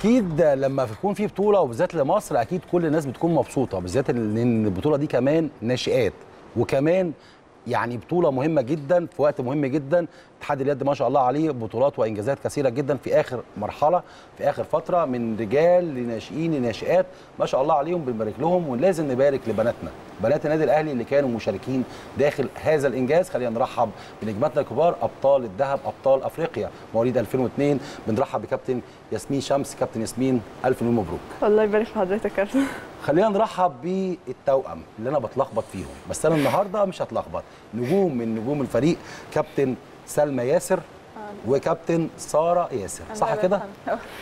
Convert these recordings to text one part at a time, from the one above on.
أكيد لما يكون في بطولة وبالذات لمصر أكيد كل الناس بتكون مبسوطة بالذات لأن البطولة دي كمان ناشئات. وكمان يعني بطولة مهمة جدا في وقت مهم جدا اتحاد اليد ما شاء الله عليه بطولات وإنجازات كثيرة جدا في آخر مرحلة في آخر فترة من رجال لناشئين لناشئات ما شاء الله عليهم بنبارك لهم ولازم نبارك لبناتنا. بنات النادي الأهلي اللي كانوا مشاركين داخل هذا الإنجاز. خلينا نرحب بنجماتنا الكبار أبطال الذهب أبطال أفريقيا. مواليد 2002 بنرحب بكابتن ياسمين شمس كابتن ياسمين ألف مليون مبروك. الله يبارك في حضرتك يا كابتن خلينا نرحب بالتوأم اللي أنا بتلخبط فيهم. بس أنا النهارده مش هتلخبط. نجوم من نجوم الفريق كابتن سلمى ياسر وكابتن سارة ياسر. صح كده؟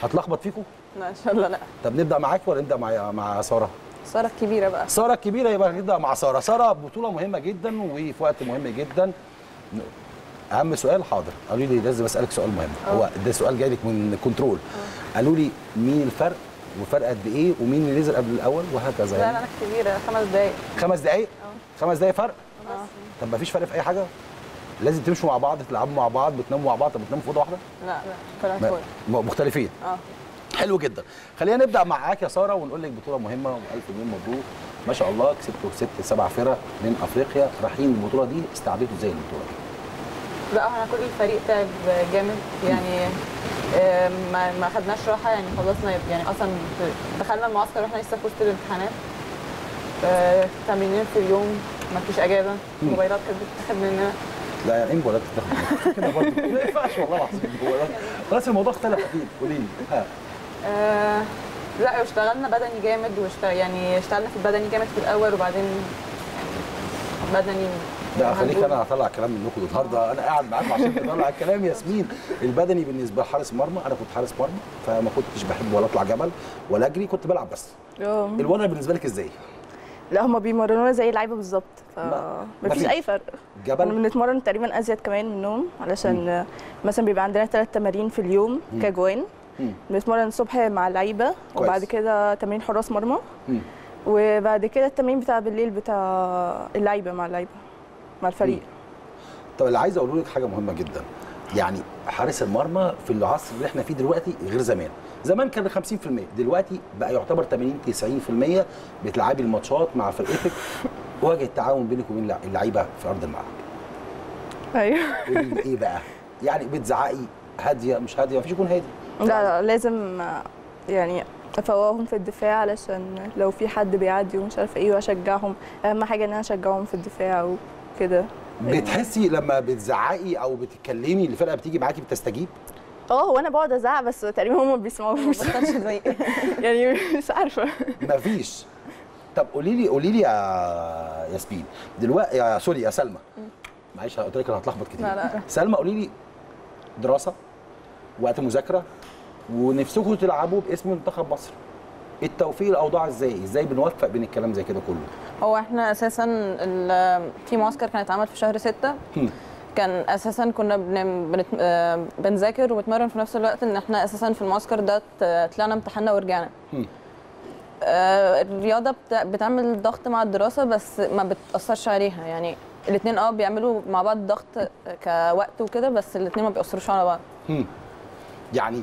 هتلخبط فيكم؟ لا إن شاء الله لا. طب نبدأ معاك ولا نبدأ مع مع سارة؟ سارة الكبيرة بقى. سارة الكبيرة يبقى نبدأ مع سارة. سارة بطولة مهمة جدا وفي وقت مهم جدا. أهم سؤال حاضر. قالوا لي لازم أسألك سؤال مهم. هو ده سؤال جاي لك من كنترول قالوا لي مين الفرق وفرق قد إيه ومين اللي نزل قبل الأول وهكذا لا يعني. لا أنا كبيرة خمس دقايق. خمس دقائق خمس دقائق فرق؟ آه. طب ما فيش فرق في أي حاجة؟ لازم تمشوا مع بعض تلعبوا مع بعض بتناموا مع بعض طب بتناموا في أوضة واحدة؟ لا لا مختلفين. آه. حلو جدا. خلينا نبدأ معاك يا سارة ونقول لك بطولة مهمة وألف مليون مبروك. ما شاء الله كسبتوا ست سبع فرق من أفريقيا. رايحين البطولة دي استعدتوا إزاي البطوله دي؟ لا إحنا كل الفريق تعب جامد. يعني ما ما خدناش راحة. يعني خلصنا يعني أصلا دخلنا المعسكر وإحنا لسه في وسط الامتحانات. آه، تمرينين في اليوم ما فيش اجازه موبايلات كانت بتتاخد مننا. لا يعني إيه موبايلات بتاخد كده برضه. ما ينفعش والله العظيم خلاص الموضوع اختلف. أكيد قولي لي. آه، لا اشتغلنا بدني جامد واشتغل يعني اشتغلنا في البدني جامد في الأول وبعدين يعني بدني لا خليك أنا هطلع كلام منكم النهارده أنا قاعد معاكم عشان تطلع الكلام ياسمين البدني بالنسبة لحارس مرمى أنا كنت حارس مرمى فما كنتش بحب ولا أطلع جبل ولا أجري كنت بلعب بس آه الوضع بالنسبة لك إزاي؟ لا هما بيمرنونا زي اللعيبة بالظبط ف ما- مفيش مفيش. أي فرق إحنا جبل بنتمرن تقريبا أزيد كمان منهم علشان مثلا بيبقى عندنا ثلاث تمارين في اليوم مم. كجوان مم. بنتمرن الصبح مع اللعيبة وبعد. كده تمرين حراس مرمى. وبعد كده التمرين بتاع بالليل بتاع اللعيبة مع اللعيبة مع الفريق. طب اللي عايز اقوله لك حاجة مهمة جدا. يعني حارس المرمى في العصر اللي إحنا فيه دلوقتي غير زمان. زمان كان 50% دلوقتي بقى يعتبر 80 90% بتلعبي الماتشات مع فرقتك. وجه التعاون بينك وبين اللعيبة في أرض الملعب. أيوه. إيه بقى؟ يعني بتزعقي هادية مش هادية؟ مفيش يكون هادي. لا لا لازم يعني أفوقهم في الدفاع علشان لو في حد بيعدي ومش عارفة إيه وأشجعهم. أهم حاجة إن أنا أشجعهم في الدفاع وكده بتحسي لما بتزعقي أو بتتكلمي الفرقه بتيجي معاكي بتستجيب؟ آه هو أنا بقعد أزعق بس تقريبا هم ما بيسمعوش. زي يعني مش عارفة. مفيش. طب قولي لي قولي لي يا ياسمين دلوقتي يا سوري يا سلمى. معلش قلت لك أنا هتلخبط كتير. لا، لا. سلمى قولي لي دراسة وقت مذاكرة ونفسكم تلعبوا باسم منتخب مصر. التوفيق الأوضاع إزاي إزاي بنوفق بين الكلام زي كده كله هو إحنا أساسا في معسكر كان اتعمل في شهر ستة هم. كان أساسا كنا. بنت... بنذاكر وبنتمرن في نفس الوقت إن إحنا أساسا في المعسكر ده طلعنا امتحاننا ورجعنا. آه، الرياضة بت... بتعمل ضغط مع الدراسة بس ما بتأثرش عليها يعني الاثنين آه بيعملوا مع بعض ضغط كوقت وكده بس الاثنين ما بيأثروش على بعض. يعني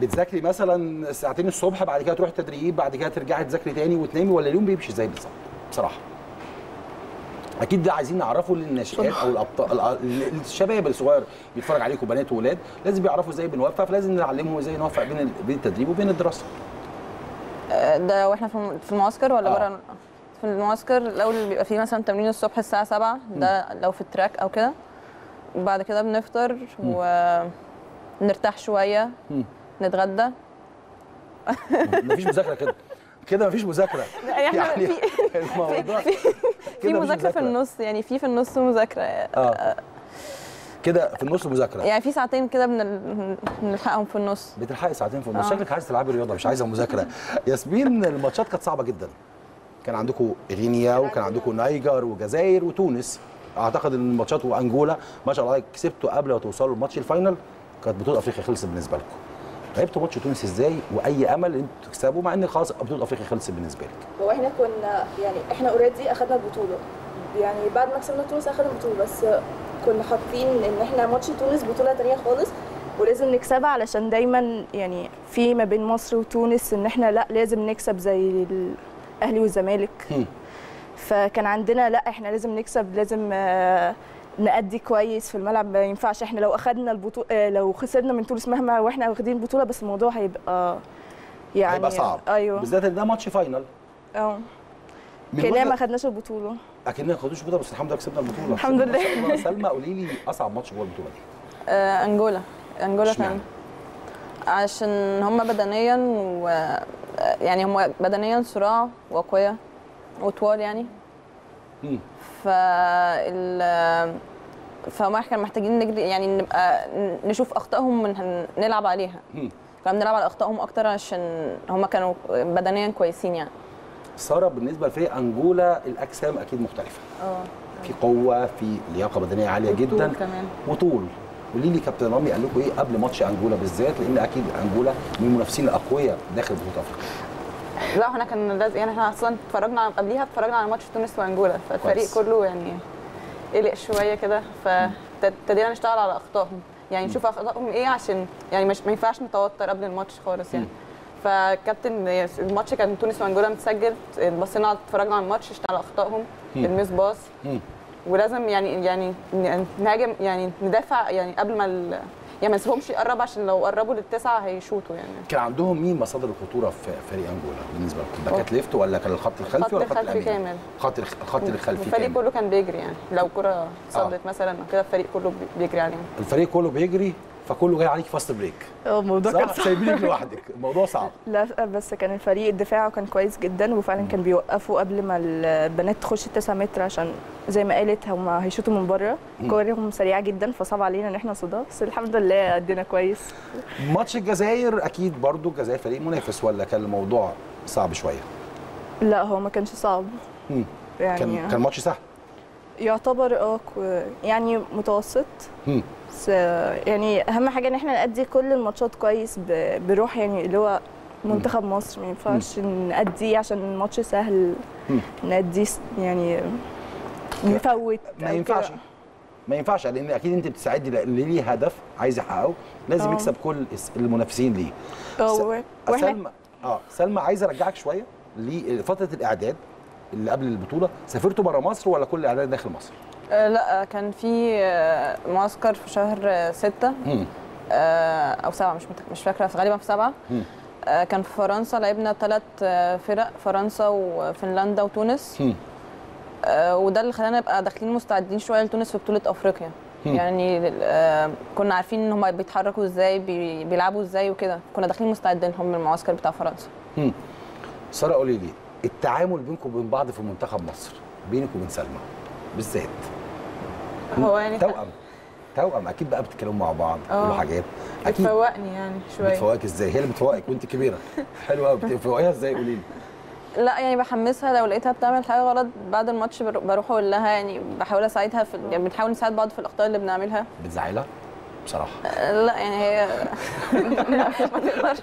بتذاكري مثلا ساعتين الصبح بعد كده تروحي تدريب بعد كده ترجعي تذاكري تاني وتنامي ولا اليوم بيمشي إزاي بالظبط؟ بصراحة. أكيد ده عايزين نعرفه للناشئات أو الأبطال ال- الشباب الصغير بيتفرج عليكم بنات وولاد لازم بيعرفوا إزاي بنوفق فلازم نعلمهم إزاي نوفق بين بين التدريب وبين الدراسة. آه، ده وإحنا في الم- في المعسكر ولا آه. بره في المعسكر؟ الأول بيبقى فيه مثلا تمرين الصبح الساعة 7 ده لو في التراك أو كده. وبعد كده بنفطر ونرتاح شوية. مم. نتغدى؟ مفيش مذاكرة كده. كده مفيش مذاكرة. يعني يعني في الموضوع في مفيش مذاكرة في النص يعني في في النص مذاكرة. آه. كده في النص مذاكرة. يعني في ساعتين كده بنل- بنلحقهم في النص. بتلحقي ساعتين في النص. آه. شكلك عايز تلعبي رياضة مش عايزة مذاكرة. ياسمين الماتشات كانت صعبة جدا. كان عندكم غينيا وكان عندكم نيجر وجزائر وتونس. أعتقد إن الماتشات وأنجولا ما شاء الله كسبتوا قبل ما توصلوا الماتش ال final. كانت بطولة أفريقيا خلصت بالنسبة لكم. لعبتوا ماتش تونس إزاي واي امل ان أنتوا تكسبوا مع ان خلاص بطوله افريقيا خلصت بالنسبة لك؟ هو إحنا كنا يعني إحنا already اخدنا البطولة. يعني بعد ما كسبنا تونس اخدنا البطولة بس كنا حاطين ان إحنا ماتش تونس بطولة تانية خالص ولازم نكسبها علشان دايما يعني في ما بين مصر وتونس ان إحنا لا لازم نكسب زي الاهلي والزمالك. فكان عندنا لا إحنا لازم نكسب لازم آه، نأدي كويس في الملعب. ما ينفعش إحنا لو أخدنا البطوله لو خسرنا من تونس مهما وإحنا واخدين البطوله بس الموضوع هيبقى يعني هيبقى صعب. أيوه. بالذات إن ده ماتش final أه. وجهة- ما خدناش البطولة. اكننا ما خدوش بطوله بس الحمد لله كسبنا البطولة. الحمد لله. سلمى قولي لي أصعب ماتش جوه البطولة دي. آه أنجولا. أنجولا؟ كان عشان هم بدنيا و يعني هم بدنيا صراع وأقوياء وطوال يعني. مم. فال فهم كانوا محتاجين نجري يعني نبقى نشوف أخطائهم من نلعب عليها. كنا بنلعب على أخطائهم أكتر عشان هم كانوا بدنيا كويسين يعني. سارة بالنسبة لفريق أنجولا الأجسام أكيد مختلفة. آه. في قوة في لياقة بدنية عالية جدا. كمان. وطول. قولي لي كابتن رامي قال لكم إيه قبل ماتش أنجولا بالذات؟ لأن أكيد أنجولا من المنافسين الأقوياء داخل بطولة أفريقيا. لا إحنا كان لازم يعني إحنا أصلا اتفرجنا على- قبليها اتفرجنا على ماتش تونس وانجولا فالفريق كويس. كله يعني قلق شوية كده فابتدينا نشتغل على أخطائهم يعني نشوف أخطائهم إيه عشان يعني مش ما ينفعش نتوتر قبل الماتش خالص يعني فكابتن الماتش كان تونس وانجولا متسجل بصينا اتفرجنا على الماتش اشتغل على أخطائهم. الميس باص. ولازم يعني يعني نهاجم يعني ندافع يعني قبل ما يعني ما نسيبهمش يقرب عشان لو قربوا للتسعة هيشوطوا يعني. كان عندهم مين مصادر الخطورة في فريق أنجولا بالنسبة لكم؟ هو- باكات left ولا كان الخط الخلفي ولا الخط الخلفي الأمامي؟ كامل. خط الخ- الخط الخلفي الفريق كامل. كله كان بيجري يعني. لو كرة صدت مثلا أو كده الفريق كله بي- بيجري عليهم. الفريق كله بيجري؟ فكله جاي عليك fast break الموضوع كان صعب. سايبينك لوحدك. الموضوع صعب. لا بس كان الفريق الدفاع كان كويس جدا وفعلا كان بيوقفوا قبل ما البنات تخش التسعة متر عشان زي ما قالت هم هيشوطوا من بره. كورهم سريعة جدا فصعب علينا إن إحنا نصدها بس الحمد لله ادينا كويس. ماتش الجزائر أكيد برضو الجزائر فريق منافس ولا كان الموضوع صعب شوية؟ لا هو ما كانش صعب. مم. يعني كان كان ماتش سهل. يعتبر آه يعني متوسط. مم. بس آه، يعني أهم حاجة إن إحنا نأدي كل الماتشات كويس بروح يعني اللي هو منتخب مصر ما ينفعش نأدي عشان الماتش سهل س- يعني نفوت ما ينفعش. ما ينفعش لأن أكيد أنت بتساعدي اللي ليه هدف عايز يحققه لازم آه. يكسب كل المنافسين ليه آه وإحنا سلمى آه سلمى عايز أرجعك شوية لفترة الإعداد اللي قبل البطولة سافرتوا بره مصر ولا كل الإعداد داخل مصر؟ آه لا كان في آه، معسكر في شهر ستة مم. آه، أو سبعة مش. مش فاكرة غالبا في سبعة مم. كان في فرنسا لعبنا ثلاث فرق فرنسا وفنلندا وتونس مم. وده اللي خلانا نبقى داخلين مستعدين شوية لتونس في بطولة أفريقيا. يعني كنا عارفين إن هم بيتحركوا إزاي بي- بيلعبوا إزاي وكده كنا داخلين مستعدين لهم من المعسكر بتاع فرنسا. سارة قولي لي التعامل بينكم وبين بعض في منتخب مصر بينك وبين سلمى بالذات. هو يعني توأم. توأم. أكيد بقى بتتكلموا مع بعض آه. تقولوا حاجات أكيد. بتفوقني يعني شوية. بتفوقك إزاي؟ هي اللي بتفوقك وأنت كبيرة. حلوة قوي بتفوقيها إزاي؟ قولي لي. لا يعني بحمسها لو لقيتها بتعمل حاجة غلط بعد الماتش بر- بروح أقول لها يعني بحاول أساعدها في يعني بنحاول نساعد بعض في الأخطاء اللي بنعملها. بتزعلها؟ بصراحة. آه، لا يعني هي ما تقدرش.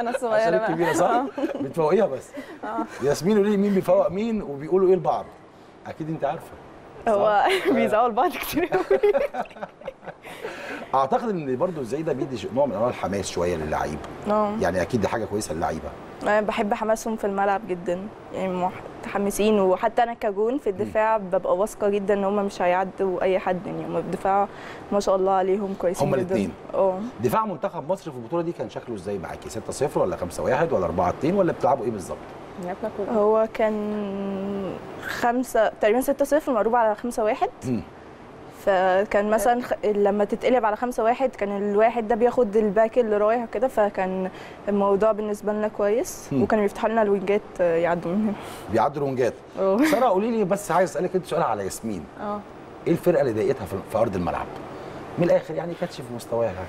أنا الصغيره بقى. الكبيره صح؟ بتفوقيها بس. ياسمين قولي لي مين بيفوق مين وبيقولوا إيه لبعض أكيد أنت عارفة هو بيزعلوا بعض كتير قوي أعتقد إن برضو زي ده بيدي نوع من أنواع الحماس شوية للعيب. آه. يعني أكيد دي حاجة كويسة للعيبة. أنا بحب حماسهم في الملعب جدا. يعني متحمسين وحتى أنا كجون في الدفاع ببقى واثقة جدا إن هم مش هيعدوا أي حد. يعني هم الدفاع ما شاء الله عليهم كويسين هما جدا. الاتنين. آه. دفاع منتخب مصر في البطولة دي كان شكله إزاي معاكي؟ 6-0 ولا 5-1 ولا 4-2 ولا بتلعبوا إيه بالظبط. هو كان خمسة تقريبا ستة صفر مقلوب على خمسة واحد. مم. فكان مثلا. لما تتقلب على خمسة واحد كان الواحد ده بياخد الباك اللي رايح وكده فكان الموضوع بالنسبة لنا كويس. وكانوا يفتحوا لنا الوينجات يعدوا من هنا بيعدوا آه ساره قولي لي بس عايز أسألك أنت سؤال على ياسمين. أه. إيه الفرقة اللي ضايقتها في في أرض الملعب؟ من الآخر يعني كانتش في مستواها.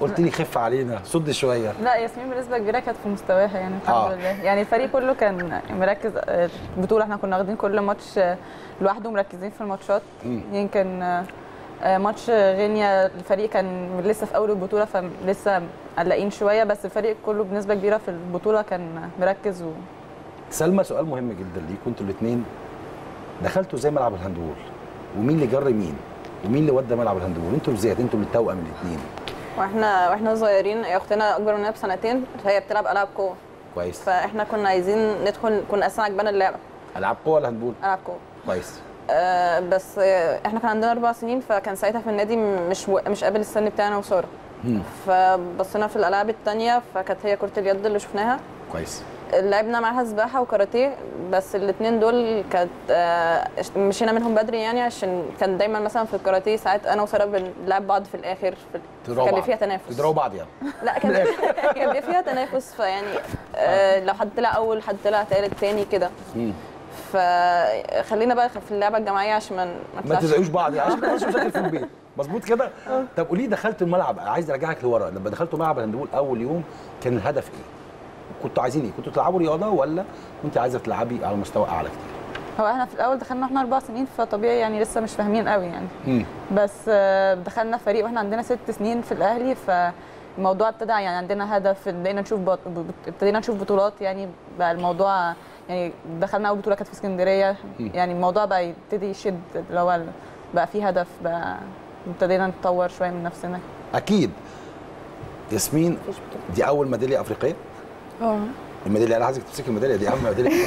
قلت لي خف علينا صد شوية. لا ياسمين بنسبة كبيرة كانت في مستواها يعني الحمد آه. لله. يعني الفريق كله كان مركز البطولة إحنا كنا واخدين كل ماتش لوحده مركزين في الماتشات. يمكن آه، آه، ماتش غينيا الفريق كان لسه في أول البطولة فلسه قلقين شوية بس الفريق كله بنسبة كبيرة في البطولة كان مركز و... سلمى سؤال مهم جدا ليكم أنتوا الاثنين دخلتوا إزاي ملعب ال handball ومين اللي جر مين؟ ومين اللي ودى ملعب ال handball؟ أنتوا إزاي أنتوا التوأم الاثنين وإحنا وإحنا صغيرين هي اختنا اكبر مننا بسنتين فهي بتلعب ألعاب قوه كويس. فاحنا كنا عايزين ندخل كنا أساسا عجبانا اللعبة. ألعاب قوه ولا هندبول ألعاب قوه كويس. آه بس آه، إحنا كان عندنا أربع سنين فكان ساعتها في النادي مش و... مش قابل السن بتاعنا وساره. فبصينا في الألعاب التانية فكانت هي كرة اليد اللي شفناها. كويس. لعبنا معاها سباحة وكاراتيه بس الاثنين دول كانت آه، مشينا منهم بدري يعني عشان كان دايما مثلا في الكاراتيه ساعات أنا وسارة بنلعب بعض في الآخر في كان. بيبقى فيها تنافس. تضربوا بعض يعني. لا كان كان بيبقى فيها تنافس فيعني آه، لو حد طلع أول حد طلع تالت تاني كده. فخلينا بقى في اللعبة الجماعية عشان ما ما تزعجوش بعض يعني عشان ما يحصلش مشاكل في البيت. مظبوط كده؟ طب قولي دخلتوا الملعب عايز أرجعك لورا. لما دخلتوا ملعب الهندبول أول يوم كان الهدف إيه؟ كنتوا عايزين إيه؟ كنتوا تلعبوا رياضة ولا كنت عايزة تلعبي على مستوى أعلى كتير؟ هو إحنا في الأول دخلنا إحنا أربع سنين فطبيعي يعني لسه مش فاهمين قوي يعني. مم. بس آه، دخلنا فريق وإحنا عندنا ست سنين في الأهلي فالموضوع ابتدى يعني عندنا هدف بقينا نشوف بط... ابتدينا نشوف بطولات يعني بقى الموضوع يعني دخلنا أول بطولة كانت في اسكندرية. يعني الموضوع بقى يبتدي يشد اللي هو بقى في هدف بقى ابتدينا نتطور شوية من نفسنا. أكيد. ياسمين دي أول ميدالية أفريقية؟ آه. الميدالية أنا عايزك تمسكي الميدالية دي اهم ميداليه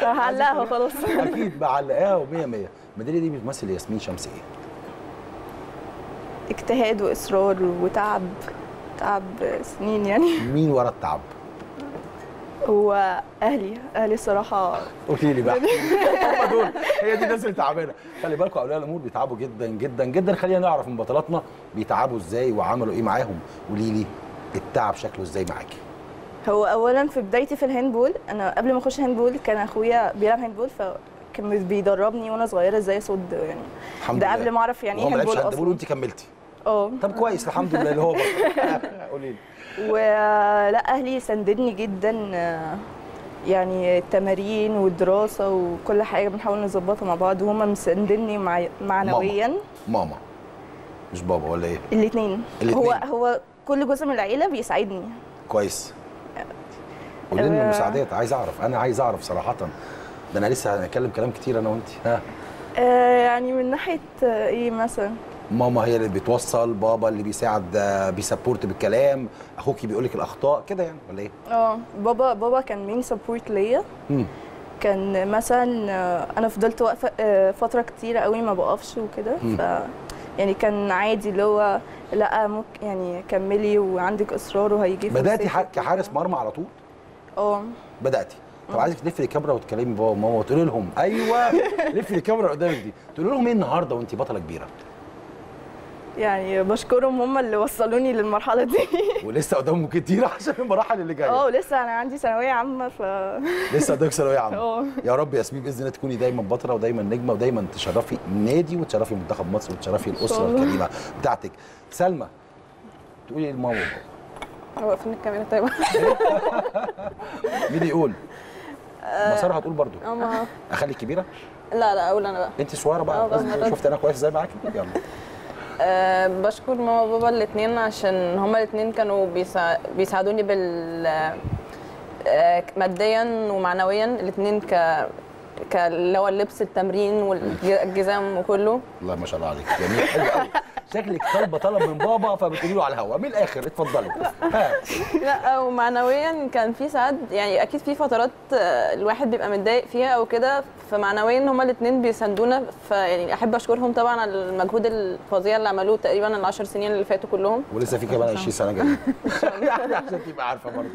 هعلقها خلاص أكيد معلقاها و100 100 الميدالية دي بتمثل ياسمين شمس إيه؟ اجتهاد وإصرار وتعب تعب سنين يعني. مين ورا التعب؟ هو أهلي. أهلي الصراحه قولي لي بقى. هم دول. هي دي الناس اللي تعبانة. خلي بالكم أولياء الأمور بيتعبوا جدا جدا جدا. خلينا نعرف من بطلاتنا بيتعبوا إزاي وعملوا إيه معاهم. قولي لي التعب شكله إزاي معاكي؟ هو اولا في بدايتي في ال handball أنا قبل ما أخش handball كان أخويا بيلعب handball فكان بيدربني وأنا صغيرة إزاي أصد يعني. الحمد ده قبل ما أعرف يعني إيه handball handball أصلا. وانت كملتي. آه. طب كويس الحمد لله اللي هو قولي لي. ولا أهلي ساندني جدا يعني التمارين والدراسة وكل حاجة بنحاول نظبطها مع بعض وهم مساندني مع معنويا. ماما. مش بابا ولا إيه؟ الاثنين. هو هو كل جزء من العيلة بيساعدني. كويس. قولي لنا آه. المساعدات. عايز أعرف. أنا عايز أعرف صراحة. ده أنا لسه هنتكلم كلام كتير أنا وانت ها. آه، يعني من ناحية إيه مثلا؟ ماما هي اللي بتوصل بابا اللي بيساعد آه، بي support بالكلام أخوكي بيقول لك الأخطاء كده يعني ولا إيه؟ آه بابا بابا كان main support ليا. كان مثلا آه، أنا فضلت واقفة فترة كتيرة قوي ما بقفش وكده. ف يعني كان عادي اللي هو لأ ممكن يعني كملي وعندك إصرار وهيجي بدأتي كحارس مرمى على طول؟ آه. بدأتي. طب عايزك تلفي الكاميرا وتكلمي بابا وماما وتقولي لهم. أيوه. لفي الكاميرا قدامك دي. تقولي لهم إيه النهارده وانت بطلة كبيرة؟ يعني بشكرهم هم اللي وصلوني للمرحلة دي. ولسه قدامهم كتير عشان المراحل اللي آه جاية ولسه أنا عندي ثانوية عامة ف لسه قدامك ثانوية عامة. آه. يا رب يا ياسمين بإذن الله تكوني دايما بطلة ودايما نجمة ودايما تشرفي النادي وتشرفي منتخب مصر وتشرفي الأسرة. الكريمة بتاعتك. سلمى تقولي لماما وبابا. فين الكاميرا طيب. مين يقول؟ مسار هتقول برضو أما اخلي الكبيرة؟ لا لا أقول أنا بقى. أنت صغيره بقى. آه، بقى. شفت أنا كويس إزاي معاكي؟ يلا. أه بشكر ماما وبابا الاثنين عشان هما الاثنين كانوا بيسا... بيساعدوني بال آه، ماديا ومعنويا الاثنين ك ك اللي هو اللبس التمرين والجزام وكله. الله ما شاء الله عليك. جميل. حلو قوي. شكلك طالبة طلب من بابا فبتقولي له على الهوا. من الآخر؟ اتفضلي. ها. لا ومعنويا كان في ساعات يعني أكيد في فترات آه، الواحد بيبقى متضايق فيها أو كده. فمعنويا هما الاثنين بيساندونا. فيعني أحب أشكرهم طبعا على المجهود الفظيع اللي عملوه تقريبا العشر سنين اللي فاتوا كلهم. ولسه في كمان 20 سنة جاية عشان تبقى عارفة برضه.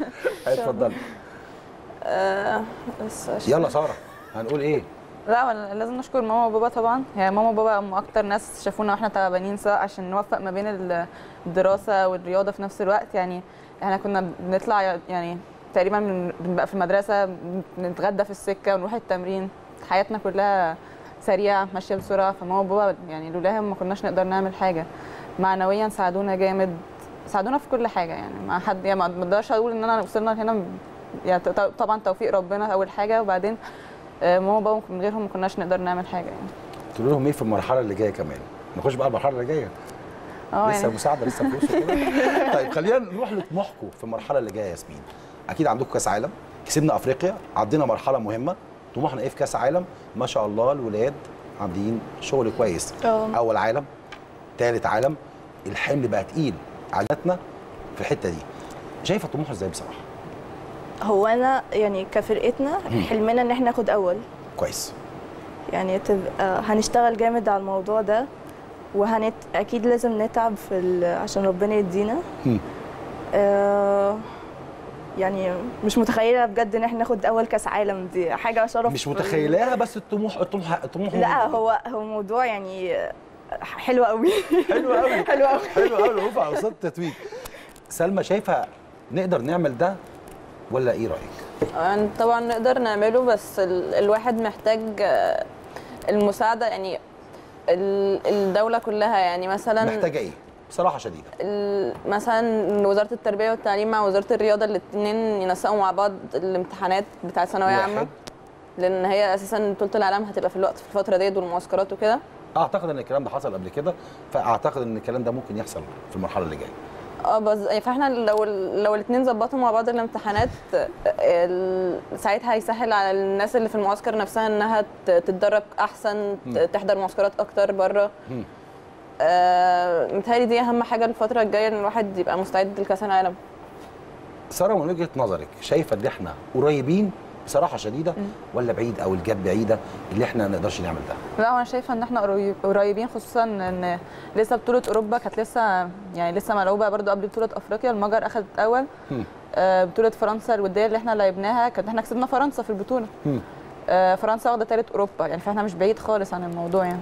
اتفضلي. آه، يلا سارة هنقول إيه؟ لا لازم نشكر ماما وبابا طبعا. يعني ماما وبابا هم أكتر ناس شافونا وإحنا تعبانين سواء عشان نوفق ما بين ال- الدراسه والرياضة في نفس الوقت. يعني إحنا كنا بنطلع يعني تقريبا بن- بنبقى في المدرسة نتغدى في السكة ونروح التمرين. حياتنا كلها سريعة ماشية بسرعة. فماما وبابا يعني لولاهم ما كناش نقدر نعمل حاجة. معنويا ساعدونا جامد. ساعدونا في كل حاجة يعني. ما حد يعني ما أقدرش أقول إن أنا وصلنا هنا يعني طبعا توفيق ربنا أول حاجة وبعدين ماما وبابا من غيرهم ما كناش نقدر نعمل حاجة يعني. تقول لهم إيه في المرحلة اللي جاية كمان؟ نخش بقى المرحلة اللي جاية. آه لسه يعني مساعدة لسه فلوس طيب خلينا نروح لطموحكم في المرحلة اللي جاية يا ياسمين. أكيد عندكم كأس عالم كسبنا أفريقيا عدينا مرحلة مهمة. طموحنا إيه في كأس عالم؟ ما شاء الله الولاد عاملين شغل كويس. آه. أول عالم ثالث عالم الحمل بقى تقيل علاتنا في الحتة دي. شايفة طموحه إزاي بصراحة؟ هو أنا يعني كفرقتنا حلمنا إن إحنا ناخد أول. كويس. يعني تبقى هنشتغل جامد على الموضوع ده وهنت أكيد لازم نتعب في ال... عشان ربنا يدينا. آه يعني مش متخيلة بجد إن إحنا ناخد أول كأس عالم. دي حاجة شرف مش متخيلاها بس الطموح الطموح الطموح لا هو هو موضوع يعني حلو قوي حلو قوي حلو قوي حلو قوي وصلت التتويج. سلمى شايفة نقدر نعمل ده؟ ولا إيه رأيك؟ يعني طبعا نقدر نعمله بس ال- الواحد محتاج آه، المساعدة يعني ال- الدولة كلها يعني مثلا محتاجة إيه؟ بصراحة شديدة مثلا وزارة التربية والتعليم مع وزارة الرياضة الاثنين ينسقوا مع بعض الامتحانات بتاعة ثانوية واحد. عامة لأن هي أساسا بطولة العالم هتبقى في الوقت في الفترة ديت والمعسكرات وكده أعتقد إن الكلام ده حصل قبل كده فأعتقد إن الكلام ده ممكن يحصل في المرحلة اللي جاية آه بس يعني فاحنا لو لو الاثنين ظبطوا مع بعض الامتحانات ال- ساعتها هيسهل على الناس اللي في المعسكر نفسها إنها تتدرب أحسن. تحضر معسكرات أكتر بره. آه متهيألي دي أهم حاجة الفترة الجاية إن الواحد يبقى مستعد لكأس العالم سارة من وجهة نظرك شايفة إن إحنا قريبين بصراحة شديدة ولا بعيد أو الجاب بعيدة اللي إحنا ما نقدرش نعمل ده؟ لا أنا شايفة إن إحنا قريب قريبين خصوصا إن لسه بطولة أوروبا كانت لسه يعني لسه ملعوبة برضو قبل بطولة أفريقيا. المجر اخذت أول. آه، بطولة فرنسا الودية اللي إحنا لعبناها كانت إحنا كسبنا فرنسا في البطولة. آه، فرنسا واخدة ثالث أوروبا. يعني فإحنا مش بعيد خالص عن الموضوع يعني.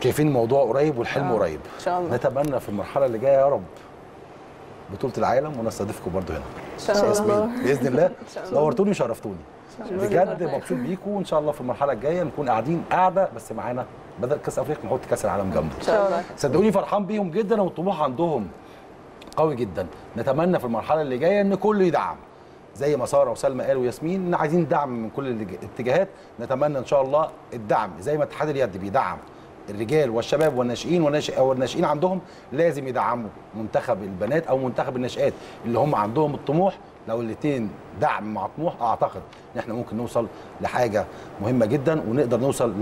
شايفين الموضوع قريب والحلم آه. قريب. إن شاء الله. نتمنى في المرحلة اللي جاية يا رب بطولة العالم ونستضيفكم برضو هنا. إن شاء الله. ياسمين بإذن الله. الله. نورتوني وشرفتوني. الله. بجد مبسوط بيكم وإن شاء الله في المرحلة الجاية نكون قاعدين قاعدة بس معانا بدل كأس أفريقيا نحط كأس العالم جنبه. إن شاء الله. صدقوني فرحان بيهم جدا والطموح عندهم قوي جدا. نتمنى في المرحلة اللي جاية إن كله يدعم. زي ما سارة وسلمى قالوا وياسمين عايزين دعم من كل الاتج- الاتجاهات. نتمنى إن شاء الله الدعم. زي ما اتحاد اليد بيدعم. الرجال والشباب والناشئين والناشئ أو الناشئين عندهم لازم يدعموا منتخب البنات أو منتخب الناشئات اللي هم عندهم الطموح. لو الاثنين دعم مع طموح أعتقد ان إحنا ممكن نوصل لحاجة مهمة جدا ونقدر نوصل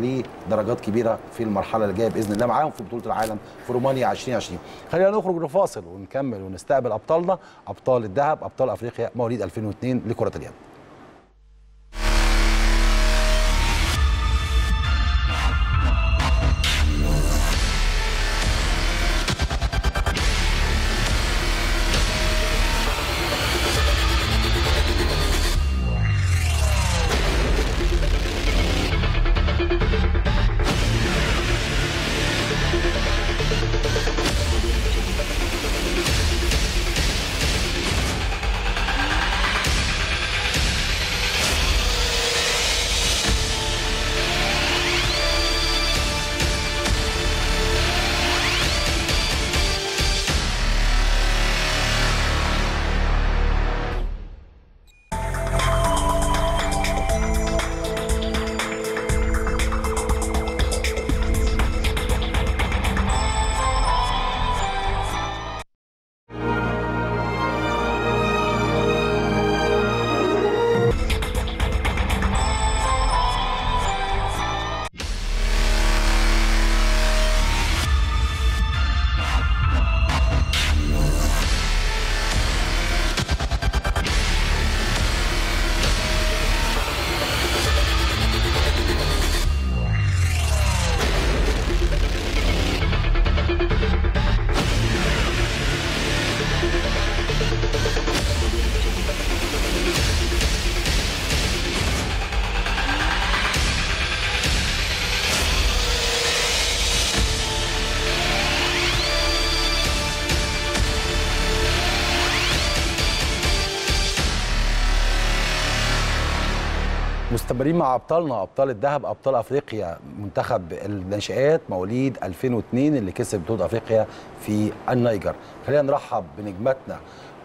لدرجات كبيرة في المرحلة اللي جاية بإذن الله معاهم في بطولة العالم في رومانيا 2020 خلينا نخرج لفاصل ونكمل ونستقبل أبطالنا أبطال الذهب أبطال أفريقيا مواليد 2002 لكرة اليد. مع أبطالنا أبطال الذهب أبطال أفريقيا. منتخب الناشئات مواليد 2002 اللي كسب بطولة أفريقيا في النيجر خلينا نرحب بنجمتنا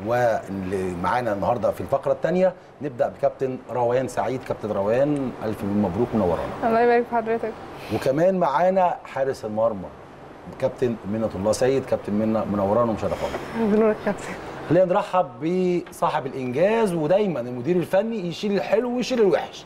واللي معانا النهارده في الفقرة الثانية نبدأ بكابتن روان سعيد. كابتن روان ألف مبروك منورانا الله يبارك في حضرتك. وكمان معانا حارس المرمى كابتن منة الله سيد. كابتن منة منورانا ومشرفانا بنورك كابتن. خلينا نرحب بصاحب الإنجاز ودايما المدير الفني يشيل الحلو ويشيل الوحش.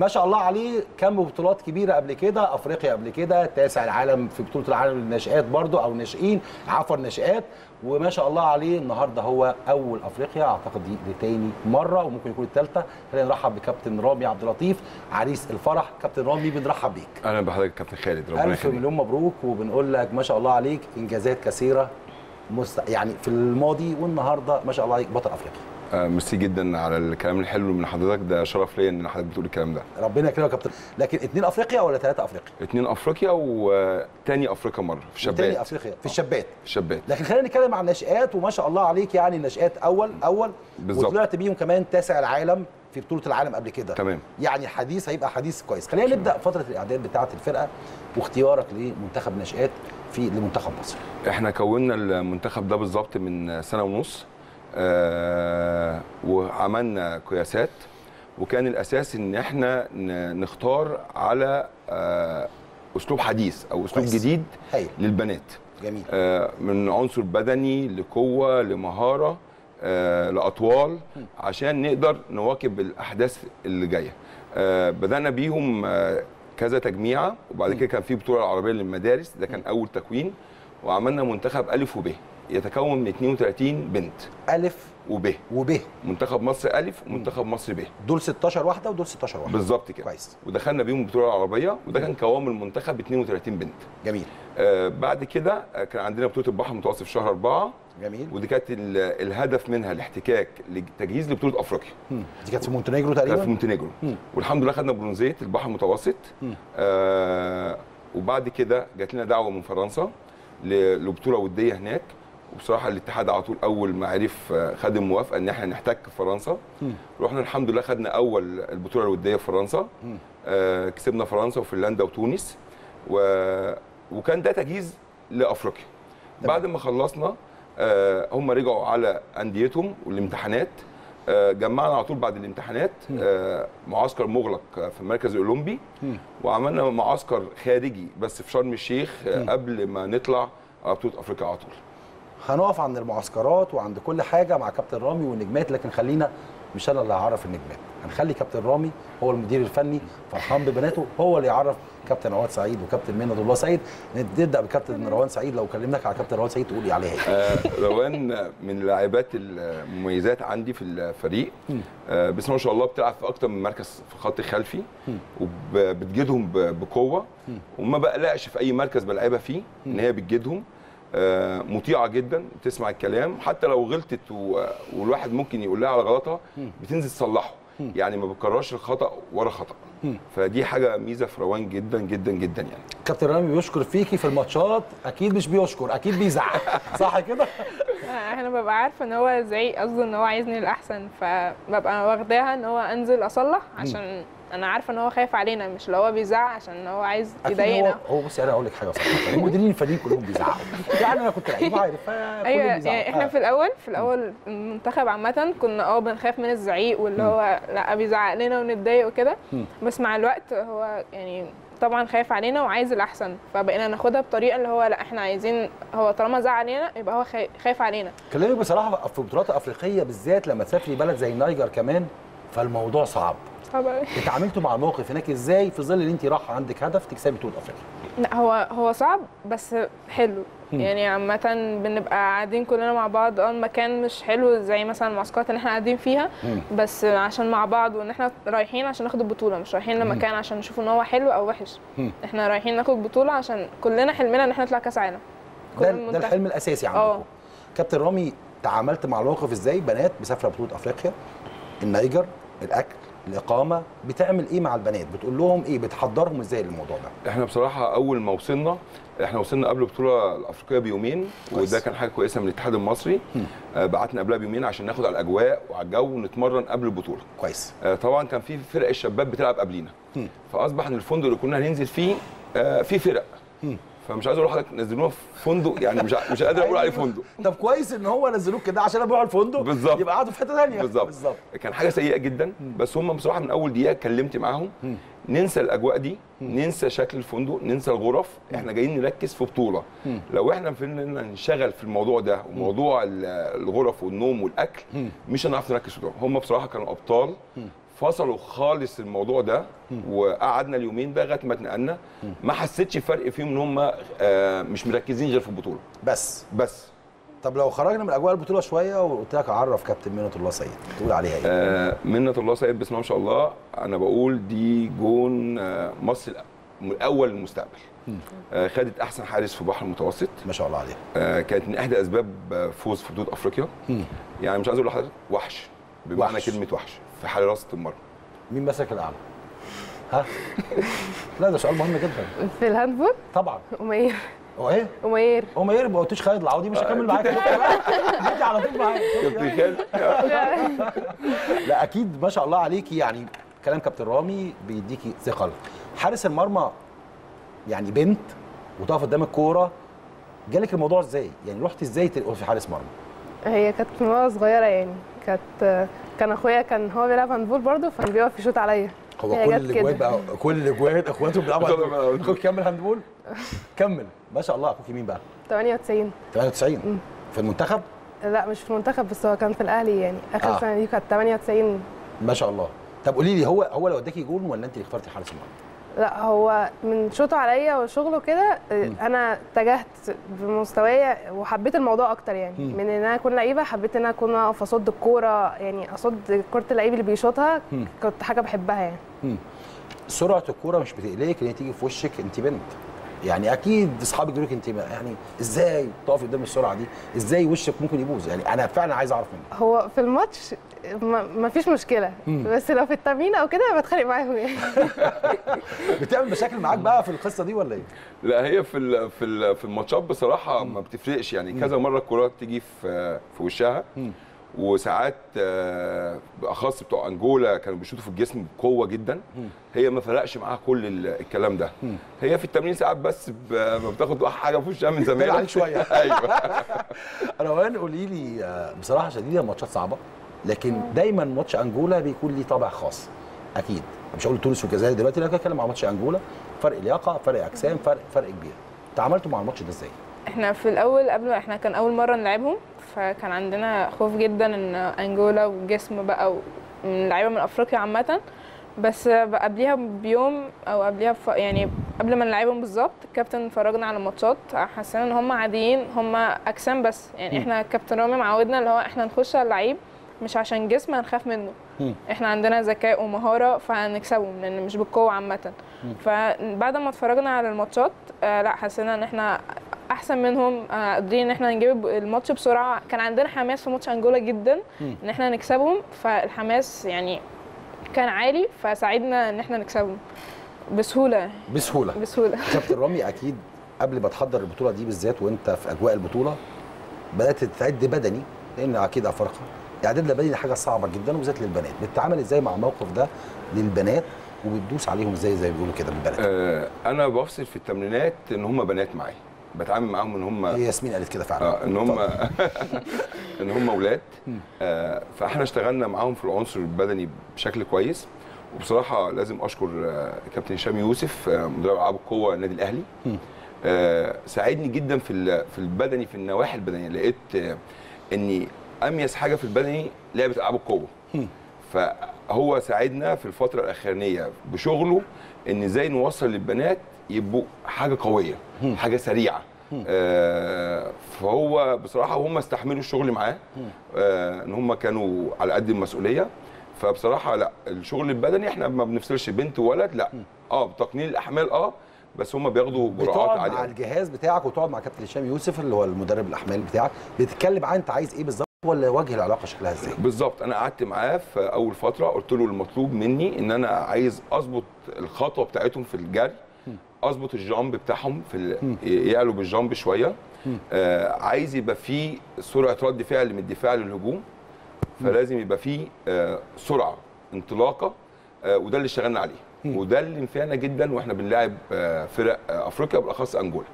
ما شاء الله عليه كم بطولات كبيرة قبل كده أفريقيا قبل كده تاسع العالم في بطولة العالم للناشئات برضو أو الناشئين عفوا الناشئات وما شاء الله عليه النهارده هو أول أفريقيا أعتقد دي, دي تاني مرة وممكن يكون الثالثه خلينا نرحب بكابتن رامي عبد اللطيف عريس الفرح. كابتن رامي بنرحب بيك. أهلا بحضرتك كابتن خالد ربنا ألف يخليك. مليون مبروك وبنقول لك ما شاء الله عليك إنجازات كثيرة مست... يعني في الماضي والنهاردة ما شاء الله عليك بطل أفريقيا. ميرسي جدا على الكلام الحلو من حضرتك. ده شرف ليا إن حضرتك بتقول الكلام ده. ربنا يكرمك يا كابتن. لكن اثنين أفريقيا ولا ثلاثة أفريقيا؟ اتنين أفريقيا وتاني أفريقيا مرة في تاني شابات أفريقيا في الشابات في شابات لكن خلينا نتكلم عن الناشئات وما شاء الله عليك يعني الناشئات أول أول. بالظبط. وطلعت بيهم كمان تاسع العالم في بطولة العالم قبل كده. تمام. يعني الحديث هيبقى حديث كويس. خلينا نبدأ فترة الإعداد بتاعة الفرقة واختيارك لمنتخب ناشئات في لمنتخب مصر. إحنا كونا المنتخب ده بالظبط من سنة ونص آه وعملنا قياسات وكان الأساس إن إحنا نختار على آه أسلوب حديث أو أسلوب كويس. جديد هايل للبنات. جميل. آه، من عنصر بدني لقوة لمهارة آه، لأطوال عشان نقدر نواكب الأحداث اللي جاية. آه، بدأنا بيهم آه، كذا تجميعة وبعد كده كان في بطولة العربيه للمدارس ده كان أول تكوين وعملنا منتخب ألف وب. يتكون من 32 بنت. ألف وب وب منتخب مصر ألف ومنتخب مصر ب. دول 16 واحدة ودول 16 واحدة. بالظبط كده. كويس. ودخلنا بيهم البطوله العربية وده كان قوام المنتخب 32 بنت. جميل. آه، بعد كده آه، كان عندنا بطولة البحر المتوسط في شهر أربعة. جميل. ودي كانت ال- الهدف منها الاحتكاك لتجهيز لبطولة أفريقيا. دي كانت في مونتينيجرو كانت في تقريبا مونتينيجرو. والحمد لله خدنا برونزية البحر المتوسط. آه وبعد كده جات لنا دعوة من فرنسا لبطولة ودية هناك. وبصراحة الاتحاد على طول أول ما عرف آه، خد الموافقة إن إحنا نحتك في فرنسا. رحنا الحمد لله خدنا أول البطولة الودية في فرنسا. آه كسبنا فرنسا وفنلندا وتونس. و... وكان ده تجهيز لأفريقيا. بعد ما خلصنا آه هم رجعوا على أنديتهم والامتحانات. آه جمعنا على طول بعد الامتحانات. آه معسكر مغلق في المركز الاولمبي. وعملنا معسكر خارجي بس في شرم الشيخ قبل ما نطلع على بطولة أفريقيا على طول. هنقف عند المعسكرات وعند كل حاجة مع كابتن رامي والنجمات لكن خلينا مش أنا اللي هعرف النجمات. هنخلي كابتن رامي هو المدير الفني فرحان ببناته هو اللي يعرف كابتن روان سعيد وكابتن منى الله سعيد. نبدأ بكابتن روان سعيد. لو كلمناك على كابتن روان سعيد تقولي عليها؟ إيه آه، روان من اللاعبات المميزات عندي في الفريق. آه، الله ما شاء الله بتلعب في أكتر من مركز في خط خلفي. وبتجيدهم بقوة. وما بقلقش في أي مركز بلعبها فيه إن هي بتجيدهم. مطيعة جدا بتسمع الكلام. حتى لو غلطت والواحد ممكن يقول لها على غلطها بتنزل تصلحه. يعني ما بتكررش الخطأ ورا خطأ. فدي حاجة ميزة في روان جدا جدا جدا يعني. كابتن رامي بيشكر فيكي في الماتشات. أكيد مش بيشكر أكيد بيزعق. صح كده؟ أنا ببقى عارفة إن هو زعيق قصده إن هو عايزني الأحسن. فببقى واخداها إن هو أنزل أصلح عشان أنا عارفه ان هو خايف علينا مش اللي هو بيزعق عشان هو عايز أكيد هو يضايقنا. هو بصي أنا أقول لك حاجة صراحة المديرين الفنيين كلهم بيزعقوا. يعني أنا كنت لعيب عارف. فكلهم أيوه. يعني إحنا آه. في الأول في الأول المنتخب عامة كنا آه بنخاف من الزعيق واللي هو لأ بيزعق لنا ونتضايق وكده. بس مع الوقت هو يعني طبعا خايف علينا وعايز الأحسن. فبقينا ناخدها بطريقة اللي هو لأ إحنا عايزين هو طالما زعق علينا يبقى هو خاي- خايف علينا. كلامك بصراحة في البطولات الافريقيه بالذات لما تسافري بلد زي النيجر كمان فالموضوع صعب. طبعا اتعاملتوا مع الموقف هناك إزاي في ظل ان انت رايحة عندك هدف تكسبي بطولة أفريقيا؟ لا هو هو صعب بس حلو. يعني عامة بنبقى قاعدين كلنا مع بعض آه المكان مش حلو زي مثلا المعسكرات اللي إحنا قاعدين فيها بس عشان مع بعض وان إحنا رايحين عشان ناخد البطولة مش رايحين لمكان عشان نشوف ان هو حلو أو وحش. إحنا رايحين ناخد بطولة عشان كلنا حلمنا ان إحنا نطلع كأس عالم. ده, ده. الحلم الأساسي عندكم. آه. كابتن رامي تعاملت مع الموقف إزاي؟ بنات مسافره بطولة أفريقيا النيجر الأكل. الإقامة بتعمل إيه مع البنات؟ بتقول لهم إيه؟ بتحضرهم إزاي للموضوع ده؟ إحنا بصراحة أول ما وصلنا إحنا وصلنا قبل البطوله الأفريقية بيومين. وده كان حاجة كويسة من الاتحاد المصري. آه، بعتنا قبلها بيومين عشان ناخد على الأجواء وعلى الجو ونتمرن قبل البطولة. كويس. آه، طبعا كان في فرق الشباب بتلعب قبلينا. فأصبح إن الفندق اللي كنا هننزل فيه آه، في فرق. فمش عايز أقول لحضرتك نزلونا في فندق يعني مش مش قادر أقول عليه فندق. طب كويس إن هو نزلوك كده عشان على الفندق بالظبط. يبقى قعدوا في حتة ثانية بالظبط. بالظبط. كان حاجة سيئة جدا بس هم بصراحة من أول دقيقة اتكلمت معاهم. ننسى الأجواء دي ننسى شكل الفندق ننسى الغرف. إحنا جايين نركز في بطولة. لو إحنا فضلنا ننشغل في الموضوع ده وموضوع ال- الغرف والنوم والأكل مش هنعرف نركز في هم بصراحة كانوا أبطال. فصلوا خالص الموضوع ده وقعدنا اليومين ده لغاية ما اتنقلنا. ما حسيتش فرق فيهم إن هم آه، مش مركزين غير في البطولة. بس. بس. طب لو خرجنا من أجواء البطولة شوية وقلت لك اعرف كابتن منة الله سيد تقول عليها إيه؟ آه، منة الله سيد بسم الله ما شاء الله أنا بقول دي جون آه، مصر الأول للمستقبل آه، خدت أحسن حارس في البحر المتوسط. ما شاء الله عليها. آه، كانت من احدى أسباب فوز في بطوله أفريقيا. يعني مش عايز أقول لحضرتك وحش بمعنى وحش. كلمة وحش. في حراسه المرمى مين مسك الأعلى؟ ها؟ لا ده سؤال مهم جدا. في الهاندبول؟ طبعا. أمير. هو إيه؟ أمير. أمير ما قلتوش خالد العوضي مش هكمل معاك. جيتي على طول خالد. لا أكيد ما شاء الله عليكي. يعني كلام كابتن رامي بيديكي ثقة. حارس المرمى يعني بنت وتقف قدام الكورة جالك الموضوع إزاي؟ يعني رحت إزاي في حارس مرمى؟ هي كانت من وأنا صغيرة يعني. كانت كان أخويا كان هو بيلعب handball برضه فكان بيقف يشوط عليا هو كل كده. بقى كل الاجوان اخواته بيلعبوا أخوك كمل handball؟ كمل ما شاء الله أخوك مين بقى؟ 98 98 في المنتخب لا مش في المنتخب بس هو كان في الأهلي يعني آخر آه. سنة دي كانت 98 ما شاء الله طب قولي لي هو هو لو أداكي جول ولا أنت اللي اخترتي حارس المرمى؟ لا هو من شوطه عليا وشغله كده أنا اتجهت بمستواي وحبيت الموضوع أكتر يعني. مم. من إن أنا أكون لعيبة حبيت إن أنا أكون أقف أصد الكورة يعني أصد كرة اللعيب اللي بيشوطها. كنت حاجة بحبها يعني. سرعة الكورة مش بتقلقك إن هي تيجي في وشك أنت بنت. يعني أكيد أصحابك يقولوا لك انت يعني إزاي تقفي قدام السرعة دي؟ إزاي وشك ممكن يبوظ؟ يعني أنا فعلا عايز أعرف منك. هو في الماتش ما ما فيش مشكلة. بس لو في التمرين أو كده بتخانق معاهم يعني. بتعمل مشاكل معاك بقى في القصة دي ولا إيه؟ لا هي في ال في ال في الماتشات بصراحة ما بتفرقش يعني. كذا مرة الكرات تيجي في في وشها. وساعات آه، بالاخص بتوع أنجولا كانوا بيشوطوا في الجسم بقوة جدا. هي ما فرقش معاها كل ال- الكلام ده. هي في التمرين ساعات بس ما بتاخد حاجة في وشها من زمان. شوية. أيوه. روان قولي لي آه، بصراحة شديدة ماتشات صعبة. لكن دايما ماتش أنجولا بيكون ليه طابع خاص. أكيد. مش هقول تونس والجزائر دلوقتي لكن هتكلم عن ماتش أنجولا. فرق لياقة فرق أجسام فرق فرق كبير. تعاملتوا مع الماتش ده إزاي؟ إحنا في الأول قبل إحنا كان أول مرة نلعبهم فكان عندنا خوف جدا إن أنجولا وجسم بقى من لعيبة من أفريقيا عامة. بس قبليها بيوم أو قبليها بف... يعني قبل ما نلعبهم بالظبط الكابتن فرجنا على الماتشات حسينا إن هم عاديين هم أجسام بس. يعني إحنا الكابتن رامي معودنا اللي هو إحنا نخش على اللعيب مش عشان جسم هنخاف منه. مم. إحنا عندنا ذكاء ومهارة فهنكسبهم لأن مش بالقوة عامة. فبعد ما اتفرجنا على الماتشات آه لا حسينا إن إحنا أحسن منهم آه، قادرين إن إحنا نجيب الماتش بسرعة. كان عندنا حماس في ماتش أنجولا جدا. إن إحنا نكسبهم. فالحماس يعني كان عالي فساعدنا إن إحنا نكسبهم. بسهولة. بسهولة. بسهولة. كابتن رامي أكيد قبل ما تحضر البطولة دي بالذات وأنت في أجواء البطولة بدأت تتعد بدني لأن أكيد أفارقة. الاعداد البدني حاجة صعبة جدا وبالذات للبنات. بتتعامل إزاي مع الموقف ده للبنات وبتدوس عليهم إزاي زي ما بيقولوا كده بالبنات آه، أنا بفصل في التمرينات إن هم بنات معايا. بتعامل معاهم إن هم هي ياسمين قالت كده فعلا. آه إن هم. إن هم أولاد آه فإحنا اشتغلنا معاهم في العنصر البدني بشكل كويس. وبصراحة لازم أشكر آه كابتن هشام يوسف آه مدرب ألعاب القوه النادي الأهلي. آه ساعدني جدا في في البدني في النواحي البدنية. لقيت آه إني أميز حاجة في البدني لعبة ألعاب القوة. فهو ساعدنا في الفترة الاخرانيه بشغله إن إزاي نوصل للبنات يبقوا حاجة قوية حاجة سريعة. آه فهو بصراحة وهم استحملوا الشغل معاه. آه إن هم كانوا على قد المسؤولية. فبصراحة لأ الشغل البدني إحنا ما بنفصلش بنت وولد لأ. آه تقنين الأحمال آه بس هم بياخدوا جرعات بتقعد مع عالية. الجهاز بتاعك وتقعد مع كابتن هشام يوسف اللي هو المدرب الأحمال بتاعك بتتكلم عن أنت عايز إيه بالظبط؟ ولا وجه العلاقة شكلها إزاي؟ بالظبط. أنا قعدت معاه في أول فترة قلت له المطلوب مني إن أنا عايز أظبط الخطوة بتاعتهم في الجري أظبط ال jump بتاعهم في ال- يعلوا بال jump شوية. آه عايز يبقى في سرعة رد فعل من الدفاع للهجوم فلازم يبقى في آه سرعة انطلاقة آه وده اللي اشتغلنا عليه. وده اللي نفعنا جدا وإحنا بنلاعب آه فرق آه أفريقيا بالأخص أنجولا.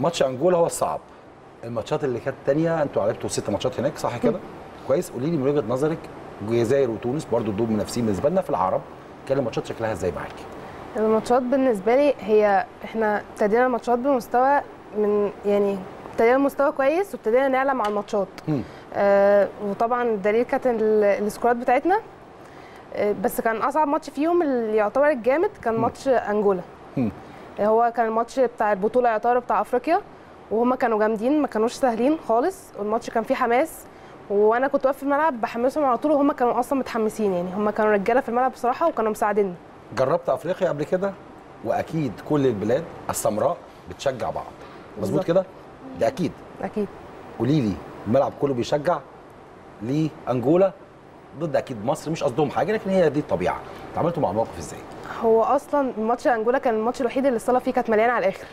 ماتش أنجولا هو الصعب. الماتشات اللي كانت تانية أنتوا لعبتوا ست ماتشات هناك صح كده؟ كويس قولي لي من وجهة نظرك الجزائر وتونس برضو دول منافسين بالنسبة لنا في العرب كان الماتشات شكلها إزاي معاكي؟ الماتشات بالنسبة لي هي إحنا ابتدينا الماتشات بمستوى من يعني ابتدينا مستوى كويس وابتدينا نعلى مع الماتشات. آه وطبعا الدليل كانت ال- ال scores بتاعتنا آه، بس كان أصعب ماتش فيهم اللي يعتبر الجامد كان ماتش أنجولا مم. هو كان الماتش بتاع البطولة يعتبر بتاع أفريقيا وهما كانوا جامدين ما كانوش سهلين خالص. والماتش كان فيه حماس وأنا كنت واقف في الملعب بحمسهم على طول وهم كانوا أصلا متحمسين يعني. هم كانوا رجالة في الملعب بصراحة وكانوا مساعديني. جربت أفريقيا قبل كده؟ وأكيد كل البلاد السمراء بتشجع بعض. مظبوط. كده؟ ده أكيد. أكيد. قولي لي الملعب كله بيشجع لأنجولا؟ ضد أكيد مصر مش قصدهم حاجة لكن هي دي الطبيعة. اتعاملتوا مع الموقف إزاي؟ هو أصلا ماتش أنجولا كان الماتش الوحيد اللي الصاله فيه كانت مليانة على الآخر.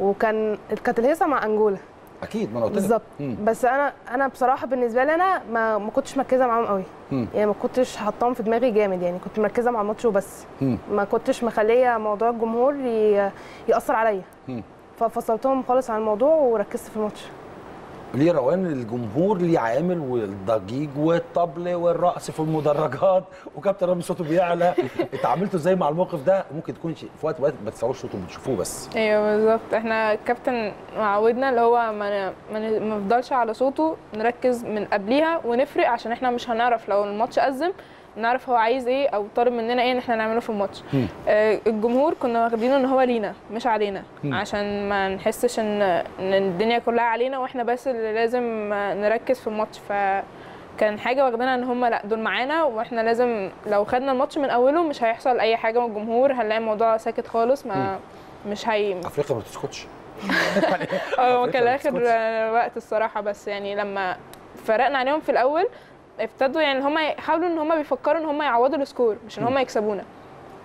وكان كانت الهيصة مع أنجولا أكيد ما أنا قلت. بالظبط. بس أنا أنا بصراحة بالنسبة لي أنا ما ما كنتش مركزة معاهم قوي مم. يعني ما كنتش حاطاهم في دماغي جامد يعني كنت مركزة مع الماتش وبس مم. ما كنتش مخلية موضوع الجمهور ي- يأثر عليا. ففصلتهم خالص عن الموضوع وركزت في الماتش ليه روان الجمهور ليه عامل والضجيج والطبل والرقص في المدرجات وكابتن رامي صوته بيعلى. اتعاملتوا إزاي مع الموقف ده؟ ممكن تكون في وقت وقت ما تسمعوش صوته بتشوفوه بس. أيوه بالظبط. إحنا الكابتن معودنا اللي هو ما ما نفضلش على صوته نركز من قبليها ونفرق عشان إحنا مش هنعرف لو الماتش أزم نعرف هو عايز إيه أو طالب مننا إيه ان إحنا نعمله في الماتش. آه الجمهور كنا واخدينه ان هو لينا مش علينا. مم. عشان ما نحسش ان ان الدنيا كلها علينا وإحنا بس اللي لازم نركز في الماتش. ف كان حاجة واخدينها ان هم لا دول معانا وإحنا لازم لو خدنا الماتش من اوله مش هيحصل اي حاجة من الجمهور هنلاقي الموضوع ساكت خالص ما مش هي افريقيا ما بتسكتش. آه هو كان آخر وقت الصراحة بس يعني لما فرقنا عليهم في الأول ابتدوا يعني هم يحاولوا إن هم بيفكروا إن هم يعوضوا ال score مش إن هم يكسبونا.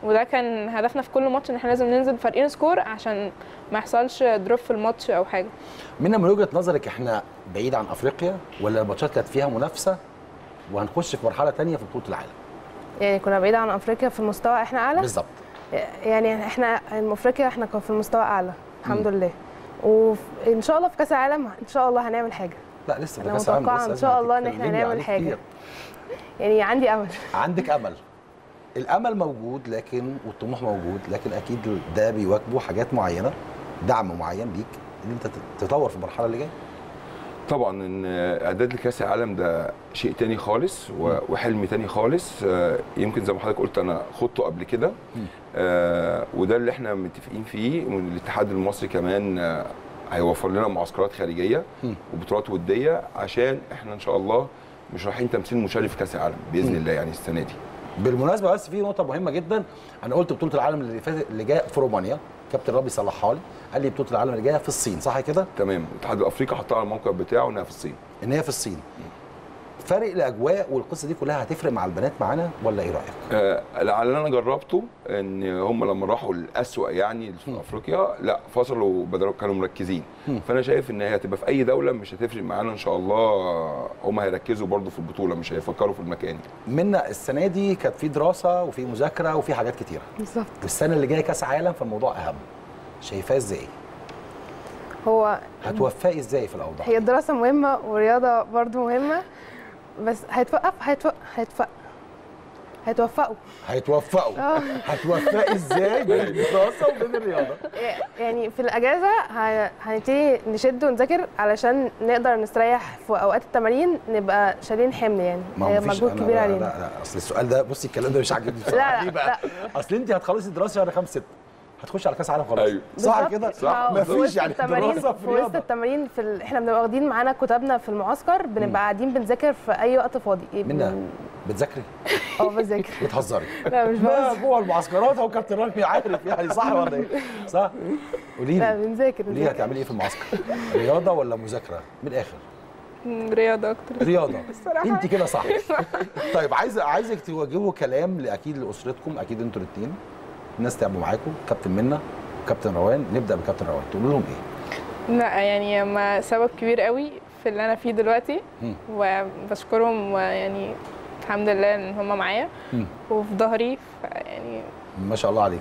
وده كان هدفنا في كل ماتش إن إحنا لازم ننزل فارقين score عشان ما يحصلش drop في الماتش أو حاجة. منا من وجهة نظرك إحنا بعيد عن أفريقيا ولا الماتشات كانت فيها منافسة؟ وهنخش في مرحلة تانية في بطولة العالم. يعني كنا بعيد عن أفريقيا في المستوى إحنا أعلى؟ بالظبط. يعني إحنا في أفريقيا إحنا كنا في المستوى أعلى الحمد لله. وإن شاء الله في كأس العالم إن شاء الله هنعمل حاجة. لا لسه ده أنا كاس لسه لازم شاء الله هتتكلمي هنعمل عليه حاجة. كتير. يعني عندي أمل. عندك أمل. الأمل موجود لكن والطموح موجود لكن أكيد ده بيواكبه حاجات معينة دعم معين ليك إن أنت تطور في المرحلة اللي جاية. طبعا إن إعداد لكأس العالم ده شيء تاني خالص وحلم تاني خالص. آه، يمكن زي ما حضرتك قلت أنا خضته قبل كده. آه، وده اللي إحنا متفقين فيه والاتحاد المصري كمان آه، هيوفر لنا معسكرات خارجية. وبطولات ودية عشان إحنا إن شاء الله مش رايحين تمثيل مشرف في كأس العالم بإذن الله يعني السنة دي. بالمناسبة بس في نقطة مهمة جدا. أنا قلت بطولة العالم اللي فاتت اللي جاية في رومانيا. كابتن ربي صلحها لي قال لي بطولة العالم اللي جاية في الصين صح كده؟ تمام. الاتحاد الأفريقي حطها على الموقع بتاعه إنها في الصين. إن هي في الصين. فرق الأجواء والقصة دي كلها هتفرق مع البنات معانا ولا إيه رأيك؟ آه، اللي أنا جربته إن هم لما راحوا الاسوأ يعني في أفريقيا لا فصلوا بدل كانوا مركزين. مم. فأنا شايف إن هي هتبقى في أي دولة مش هتفرق معانا إن شاء الله هم هيركزوا برضو في البطولة مش هيفكروا في المكان. منا السنة دي كانت في دراسة وفي مذاكرة وفي حاجات كتيرة. بالظبط. والسنة اللي جاية كأس عالم فالموضوع أهم. شايفاه إزاي؟ هو هتوفقي إزاي في الأوضاع؟ هي الدراسة مهمة والرياضة برضو مهمة بس هيتوقف هيتوقف هيتوقف هيتوفقوا. هيتوفقوا. آه. هتوفقي إزاي؟ بين الدراسة وبين الرياضة. يعني في الأجازة هنبتدي نشد ونذاكر علشان نقدر نستريح في أوقات التمارين نبقى شايلين حمل يعني. هي مجهود كبير لا علينا. لا لا أصل السؤال ده بصي الكلام ده مش عاجبني لا، لا، بقى؟ أصل انت هتخلصي الدراسة شهر 5 6 هتخش على كاس عالم خلاص أيوة. صح. كده؟ هو في مفيش يعني التمارين في وسط التمارين في ال... إحنا بنبقى واخدين معانا كتابنا في المعسكر بنبقى قاعدين بنذاكر في أي وقت فاضي منا بن- بتذاكري آه بذاكر بتهزري لا مش لا بهزر جوه المعسكرات هو كابتن رامي عارف يعني صح ولا إيه؟ صح؟ قولي لا لي بنذاكر ليه. هتعملي إيه في المعسكر؟ رياضة ولا مذاكرة؟ من الآخر رياضة أكتر رياضة الصراحة. أنت كده صح طيب عايز عايزك توجهوا كلام لأكيد لأسرتكم أكيد أنتوا الاثنين الناس تعبوا معاكم كابتن منا وكابتن روان نبدأ بكابتن روان تقول لهم إيه؟ لا يعني هم سبب كبير قوي في اللي أنا فيه دلوقتي. وبشكرهم ويعني الحمد لله إن هم معايا. وفي ظهري يعني ما شاء الله عليك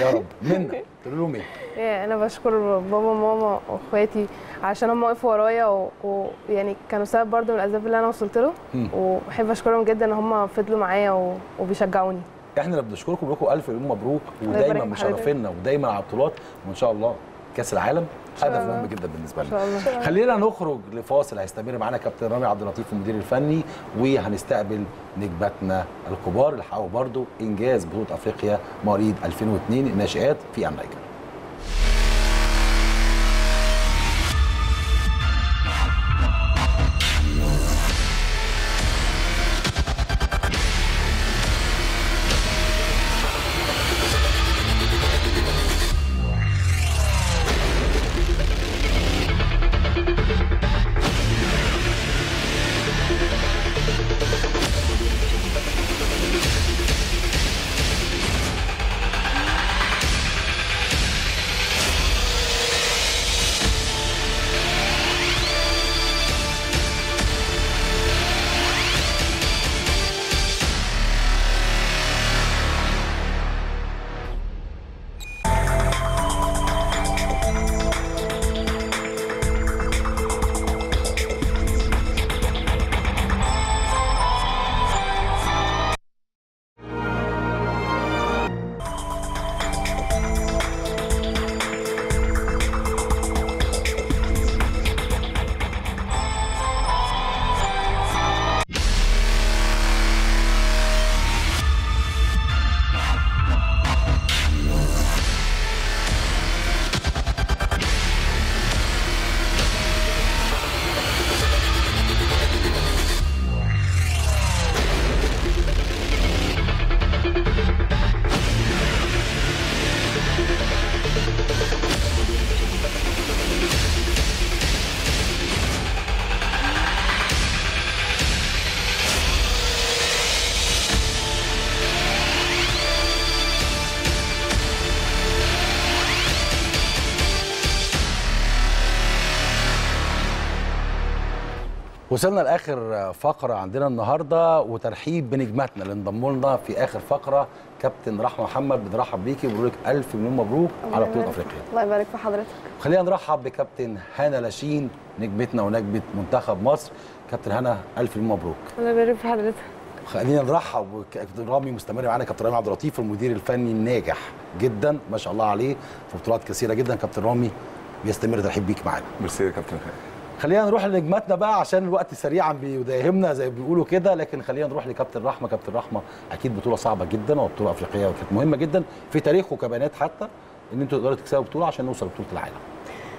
يا رب منا تقول لهم إيه؟ إيه، أنا بشكر بابا وماما وإخواتي عشان هم وقفوا ورايا و- ويعني كانوا سبب برضو من الأسباب اللي أنا وصلت له. وبحب أشكرهم جدا إن هم فضلوا معايا و- وبيشجعوني إحنا اللي بنشكركم لكم ألف مليون مبروك ودايما. مشرفينا ودايما على البطولات وإن شاء الله كأس العالم هدف مهم جدا بالنسبة لنا. خلينا نخرج لفاصل هيستمر معانا كابتن رامي عبد اللطيف المدير الفني وهنستقبل نجماتنا الكبار اللي حققوا برضه إنجاز بطولة أفريقيا مواليد 2002 الناشئات في أمريكا. وصلنا لآخر فقرة عندنا النهارده وترحيب بنجماتنا اللي انضموا لنا في آخر فقرة. كابتن رحمه محمد بنرحب بيكي وبنقول لك ألف مليون مبروك على بطولة أفريقيا. الله يبارك في حضرتك. خلينا نرحب بكابتن هنا لاشين نجمتنا ونجمة منتخب مصر. كابتن هنا ألف مليون مبروك. الله يبارك في حضرتك. خلينا نرحب بكابتن رامي مستمر معانا كابتن رامي عبد اللطيف المدير الفني الناجح جدا ما شاء الله عليه في بطولات كثيرة جدا. كابتن رامي بيستمر ترحيب بيك معانا. ميرسي يا كابتن خالد. خلينا نروح لنجماتنا بقى عشان الوقت سريعا بيداهمنا زي ما بيقولوا كده لكن خلينا نروح لكابتن رحمة كابتن رحمة أكيد بطولة صعبة جدا وبطولة أفريقية وكانت مهمة جدا في تاريخه كبنات حتى إن أنتوا تقدروا تكسبوا بطولة عشان نوصل لبطولة العالم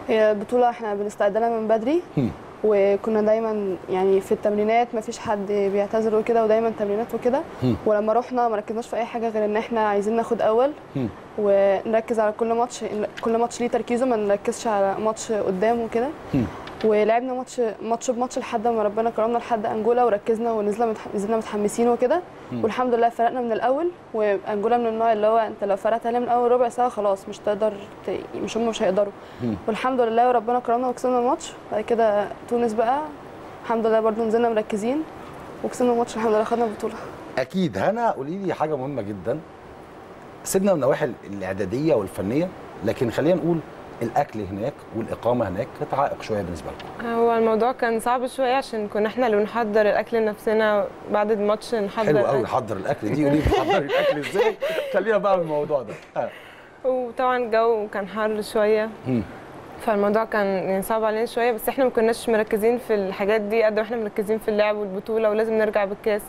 هي البطولة إحنا بنستعد لها من بدري هم. وكنا دايما يعني في التمرينات ما فيش حد بيعتذر وكده ودايما تمرينات وكده. ولما رحنا ما ركزناش في أي حاجة غير إن إحنا عايزين ناخد أول هم. ونركز على كل ماتش كل ماتش ليه تركيزه ما نركزش على ماتش قدام وكده. ولعبنا ماتش ماتش بماتش لحد ما ربنا كرمنا لحد أنجولا وركزنا ونزلنا. نزلنا متحمسين وكده. والحمد لله فرقنا من الأول وأنجولا من النوع اللي هو أنت لو فرقت عليها من أول ربع ساعة خلاص مش تقدر ت... مش هم مش هيقدروا. والحمد لله وربنا كرمنا وكسبنا الماتش. بعد كده تونس بقى الحمد لله برضو نزلنا مركزين وكسبنا الماتش. الحمد لله خدنا البطولة. أكيد. هنا قولي لي حاجة مهمة جدا. سيبنا من النواحي الإعدادية والفنية لكن خلينا نقول الأكل هناك والإقامة هناك كانت عائق شوية بالنسبة لكم هو الموضوع كان صعب شوية عشان كنا إحنا اللي بنحضر الأكل لنفسنا بعد الماتش نحضر حلو قوي. نحضر الأكل دي قولي لي بتحضري الأكل إزاي خلينا بقى من الموضوع ده ها. وطبعا الجو كان حر شوية. فالموضوع كان يعني صعب علينا شوية بس إحنا ما كناش مركزين في الحاجات دي قد ما إحنا مركزين في اللعب والبطولة ولازم نرجع بالكاس.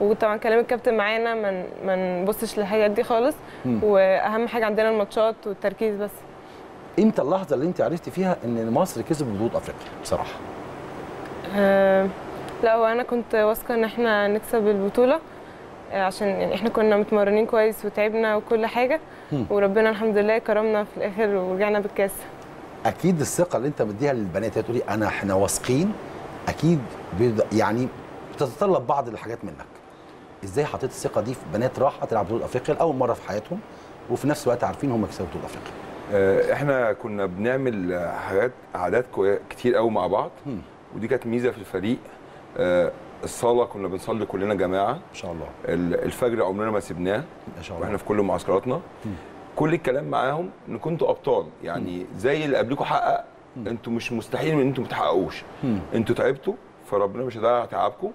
وطبعا كلام الكابتن معانا ما ما نبصش للحاجات دي خالص. وأهم حاجة عندنا الماتشات والتركيز بس إمتى اللحظة اللي انت عرفتي فيها ان مصر كسب بطولة افريقيا بصراحة؟ آه، لا هو أنا كنت واثقة ان إحنا نكسب البطولة آه، عشان يعني إحنا كنا متمرنين كويس وتعبنا وكل حاجة مم. وربنا الحمد لله كرمنا في الآخر ورجعنا بالكاس. أكيد الثقة اللي انت مديها للبنات هي تقولي انا إحنا واثقين أكيد يعني بتتطلب بعض الحاجات منك. إزاي حطيت الثقة دي في بنات راحه تلعب بطولة افريقيا لأول مرة في حياتهم وفي نفس الوقت عارفين هم كسبوا بطولة افريقيا؟ إحنا كنا بنعمل آه، حاجات عادات كتير قوي مع بعض. ودي كانت ميزة في الفريق. آه، الصلاه كنا بنصلي كلنا جماعة. ما شاء الله. ال- الفجر عمرنا ما سبناه ما شاء وإحنا الله في كل معسكراتنا. كل الكلام معاهم إن كنتوا أبطال. يعني زي اللي قبلكم حقق أنتوا مش مستحيل إن أنتوا ما تحققوش. أنتوا تعبتوا فربنا مش هيضيع تعبكم.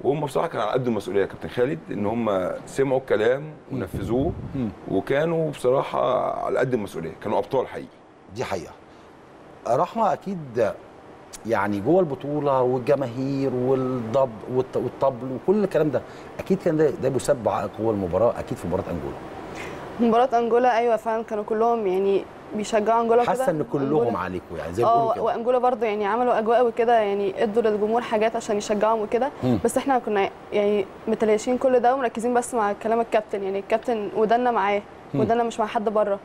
وهم بصراحة كانوا على قد المسؤولية يا كابتن خالد إن هم سمعوا الكلام ونفذوه. وكانوا بصراحة على قد المسؤولية كانوا أبطال حقيقي. دي حقيقة. رحمة أكيد يعني جوه البطولة والجماهير والضب والط- والطبل وكل الكلام ده أكيد كان ده ده بيسبب عائق جوه المباراة أكيد في مباراة أنجولا. مباراة أنجولا أيوه فعلا كانوا كلهم يعني بيشجعوا انجولا كده؟ حاسه إن كلهم عليكم يعني زي ما آه كده. وانجولا برضه يعني عملوا أجواء وكده يعني ادوا للجمهور حاجات عشان يشجعهم وكده. بس إحنا كنا يعني متلاشين كل ده ومركزين بس مع كلام الكابتن يعني الكابتن ودنا معاه ودنا مش مع حد بره.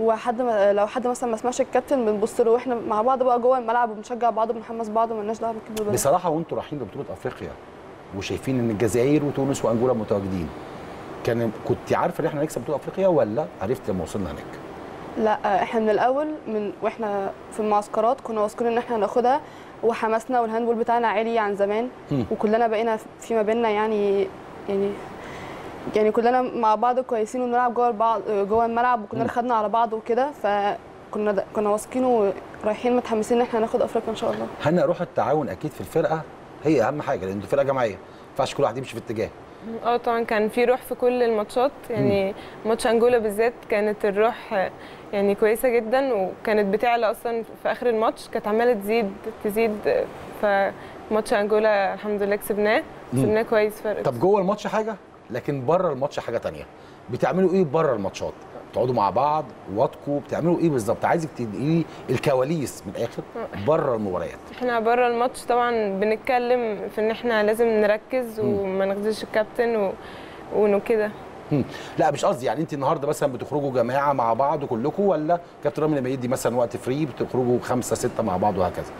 وحد ما لو حد مثلا ما سمعش الكابتن بنبص له وإحنا مع بعض بقى جوه الملعب وبنشجع بعض وبنحمس بعض ومالناش دعوة ده بصراحة وانتوا رايحين لبطولة أفريقيا وشايفين إن الجزائر وتونس وأنجولا متواجدين كان كنت عارفة إن إحنا هنكسب بطولة أفريقيا ولا عرفت لما وصلنا هناك؟ لا إحنا من الأول من وإحنا في المعسكرات كنا واثقين إن إحنا هناخدها وحماسنا والهاندبول بتاعنا عالي عن زمان. مم. وكلنا بقينا في ما بيننا يعني يعني يعني كلنا مع بعض كويسين وبنلعب جوه البعض جوه الملعب وكلنا خدنا على بعض وكده. فكنا كنا واثقين ورايحين متحمسين إن إحنا هناخد أفريقيا إن شاء الله. هنا روح التعاون أكيد في الفرقة هي أهم حاجة لأن أنتوا فرقة جماعية ما ينفعش كل واحد يمشي في اتجاه. آه طبعا كان في روح في كل الماتشات يعني ماتش أنجولا بالذات كانت الروح يعني كويسة جدا وكانت بتعلى أصلا في آخر الماتش كانت عمالة تزيد تزيد فماتش أنجولا الحمد لله كسبناه كسبناه كويس فرق. طب جوه الماتش حاجة؟ لكن بره الماتش حاجة تانية. بتعملوا إيه بره الماتشات؟ تقعدوا مع بعض واتكوا؟ بتعملوا إيه بالظبط؟ عايزك تديني الكواليس من الآخر بره المباريات. إحنا بره الماتش طبعا بنتكلم في إن إحنا لازم نركز وما نخدش الكابتن و... وانه كده. مم. لا مش قصدي يعني انت النهارده مثلا بتخرجوا جماعة مع بعض كلكم ولا كابتن رامي لما يدي مثلا وقت فري بتخرجوا خمسة ستة مع بعض وهكذا؟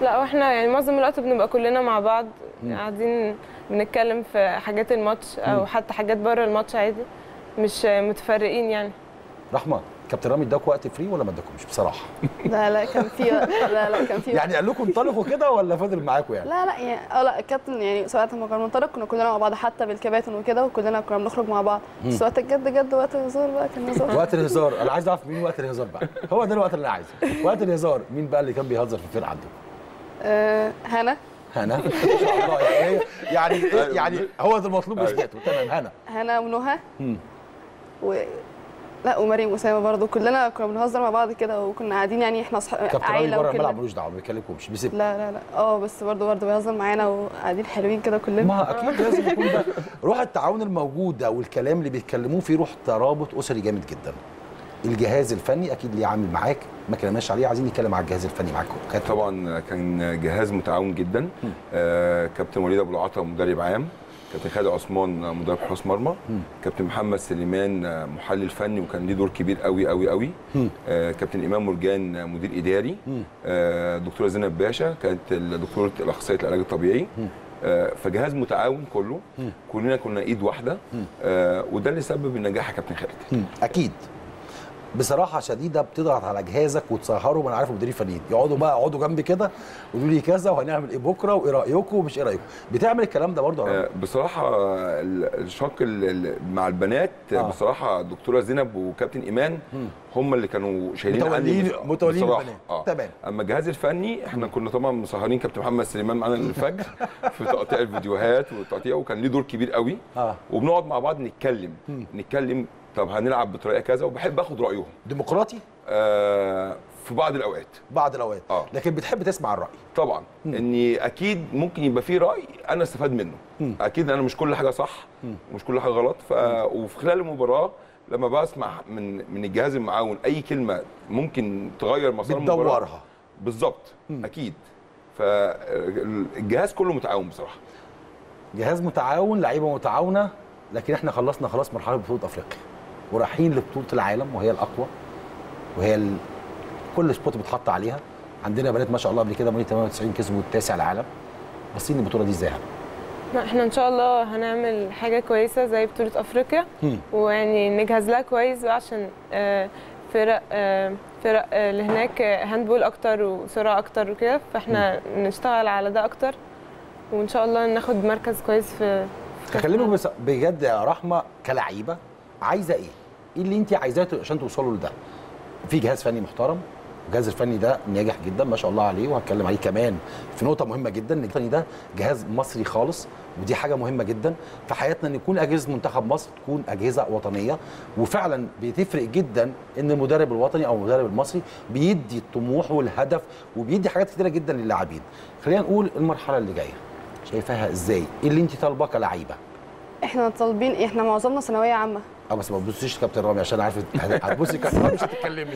لا وإحنا يعني معظم الوقت بنبقى كلنا مع بعض قاعدين بنتكلم في حاجات الماتش أو حتى حاجات بره الماتش عادي مش متفرقين يعني. رحمة. كابتن رامي اداك وقت فري ولا ما اداكمش؟ بصراحة. لا لا كان في لا لا كان في يعني قال لكم انطلقوا كده ولا فضل معاكم يعني؟ لا لا يعني آه لا الكابتن يعني ساعات لما كنا بننطلق كنا كلنا مع بعض حتى بالكباتن وكده وكلنا كنا بنخرج مع بعض. بس وقت الجد جد وقت الهزار بقى كان هزار. وقت الهزار. أنا عايز أعرف مين وقت الهزار بقى. هو ده الوقت اللي أنا عايزه. وقت الهزار مين بقى اللي كان بيهزر في الفرقة عندكم؟ آه هنا. هنا. ما شاء الله. يعني هي- يعني إيه؟ يعني هو ده المطلوب اثباته تمام هنا. هنا ونهى. و لا ومريم وسامة برضه كلنا كنا بنهزر مع بعض كده وكنا قاعدين يعني إحنا اصحاب عيلة بره الملعب ملوش دعوة ما بيكلمكمش بيسيب لا لا لا. آه بس برضه برضه بيهزر معانا وقاعدين حلوين كده كلنا. ما أكيد لازم يكون ده. روح التعاون الموجود ده والكلام اللي بيتكلموه فيه روح ترابط أسري جامد جدا. الجهاز الفني أكيد ليه عامل معاك ما كلمناش عليه عايزين نتكلم على الجهاز الفني معاكم طبعا كان جهاز متعاون جدا. آه كابتن وليد أبو العطا مدرب عام. كابتن خالد عثمان مدرب حراس مرمى كابتن محمد سليمان محلل فني وكان ليه دور كبير قوي قوي قوي آه كابتن إمام مرجان مدير إداري. آه دكتورة زينب باشا كانت دكتوره الأخصائية العلاج الطبيعي. آه فجهاز متعاون كله. كلنا كنا إيد واحدة. وده اللي سبب النجاح يا كابتن خالد. أكيد. بصراحة شديدة بتضغط على جهازك وتسهروا وأنا عارف مديرين فنيين يقعدوا بقى اقعدوا جنبي كده قولوا لي كذا وهنعمل إيه بكرة وإيه رأيكم ومش إيه رأيكم بتعمل الكلام ده برضه؟ آه، بصراحة آه، ال- الشق ال- ال- مع البنات آه. آه. بصراحة دكتورة زينب وكابتن إيمان هم اللي كانوا شايلين عني متولين. البنات آه. تمام أما الجهاز الفني إحنا كنا طبعا مسهرين كابتن محمد سليمان معانا الفجر في تقطيع الفيديوهات وتقطيع وكان ليه دور كبير قوي آه وبنقعد مع بعض نتكلم نتكلم طب هنلعب بطريقة كذا وبحب آخد رأيهم. ديمقراطي؟ آه في بعض الأوقات. بعض الأوقات. آه. لكن بتحب تسمع الرأي. طبعا. إني أكيد ممكن يبقى في رأي أنا أستفاد منه. مم. أكيد أنا مش كل حاجة صح ومش كل حاجة غلط. ف... وفي خلال المباراة لما بسمع من من الجهاز المعاون أي كلمة ممكن تغير مسار المباراة. بتدورها. بالظبط أكيد. فالجهاز كله متعاون بصراحة. جهاز متعاون لعيبة متعاونة لكن إحنا خلصنا خلاص مرحلة بطولة أفريقيا. ورايحين لبطولة العالم وهي الأقوى وهي ال... كل spot بيتحط عليها. عندنا بنات ما شاء الله قبل كده مواليد 98 كسبوا التاسع العالم. باصين البطولة دي إزاي؟ إحنا ان شاء الله هنعمل حاجة كويسة زي بطولة أفريقيا. ويعني نجهز لها كويس عشان آه، فرق آه، فرق آه، اللي هناك handball أكتر وسرعه أكتر وكده. فاحنا نشتغل على ده أكتر. وإن شاء الله ناخد مركز كويس في في. بس بجد يا رحمة كلعيبه عايزة إيه؟ إيه اللي انت عايزاه عشان توصلوا لده؟ في جهاز فني محترم الجهاز الفني ده ناجح جدا ما شاء الله عليه وهتكلم عليه كمان في نقطة مهمة جدا إن ده جهاز مصري خالص ودي حاجة مهمة جدا. في حياتنا إن يكون أجهزة منتخب مصر تكون أجهزة وطنية وفعلا بتفرق جدا إن المدرب الوطني أو المدرب المصري بيدي الطموح والهدف وبيدي حاجات كتيرة جدا للاعبين. خلينا نقول المرحلة اللي جاية. شايفاها إزاي؟ إيه اللي أنت طالباه كلعيبه إحنا طالبين إحنا معظمنا ثانوية عامة. آه بس ما تبصيش كابتن رامي عشان عارف هتبصي كابتن رامي مش هتتكلمي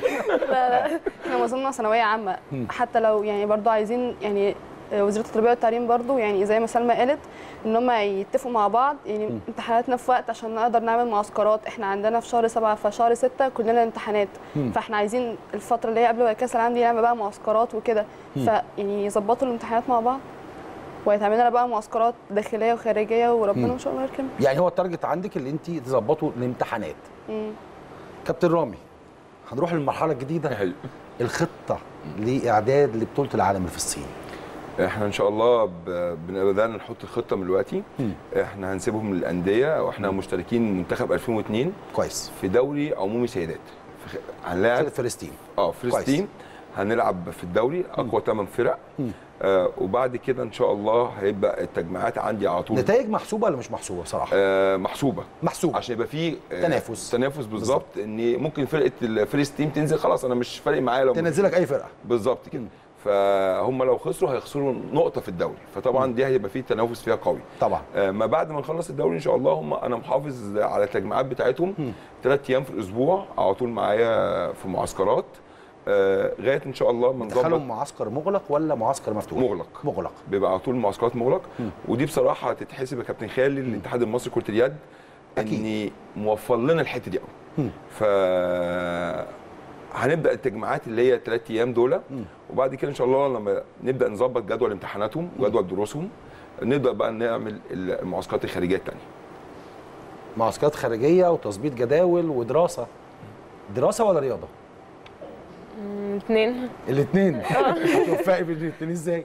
لا لا إحنا معظمنا ثانوية عامة. حتى لو يعني برضو عايزين يعني وزاره التربية والتعليم برضو يعني زي ما سلمى قالت إن هم يتفقوا مع بعض. يعني امتحاناتنا في وقت عشان نقدر نعمل معسكرات. إحنا عندنا في شهر سبعة فشهر ستة كلنا امتحانات. فاحنا عايزين الفترة اللي هي قبل كاس العالم دي نعمل بقى معسكرات وكده. فيعني يظبطوا الامتحانات مع بعض. ويتعمل لنا بقى معسكرات داخلية وخارجية وربنا إن شاء الله يكرم يعني هو التارجت عندك اللي انت تظبطوا الامتحانات. كابتن رامي هنروح للمرحلة الجديدة؟ حلو. الخطة لإعداد لبطولة العالم في الصين. إحنا إن شاء الله بدأنا نحط الخطة من دلوقتي. إحنا هنسيبهم للأندية وإحنا مشتركين منتخب 2002 كويس. في دوري عمومي سيدات. هنلاعب فلسطين. آه فلسطين. هنلعب في الدوري أقوى 8 فرق. آه وبعد كده إن شاء الله هيبقى التجمعات عندي على طول. نتائج محسوبة ولا مش محسوبة بصراحة؟ آه محسوبة. محسوبة. عشان يبقى في آه، تنافس. تنافس بالظبط. إن ممكن فرقة ال first team تنزل خلاص أنا مش فارق معايا لو تنزلك أي فرقة. بالظبط كده. فهم لو خسروا هيخسروا نقطة في الدوري. فطبعا دي هيبقى في تنافس فيها قوي. طبعا. آه، ما بعد ما نخلص الدوري إن شاء الله هم أنا محافظ على التجمعات بتاعتهم. ثلاث أيام في الأسبوع على طول معايا في معسكرات. لغاية إن شاء الله ما نظبط. معسكر مغلق ولا معسكر مفتوح؟ مغلق. مغلق. بيبقى على طول معسكرات مغلق. مم. ودي بصراحة تتحسب يا كابتن خالد للاتحاد المصري لكرة اليد أكيد. ان موفر لنا الحتة دي قوي. ف هنبدأ التجمعات اللي هي ثلاث أيام دول. وبعد كده إن شاء الله لما نبدأ نظبط جدول امتحاناتهم وجدول دروسهم نبدأ بقى نعمل المعسكرات الخارجية الثانية معسكرات خارجية وتظبيط جداول ودراسة. دراسة ولا رياضة؟ مم، اتنين الاثنين توفقي بين الاثنين إزاي؟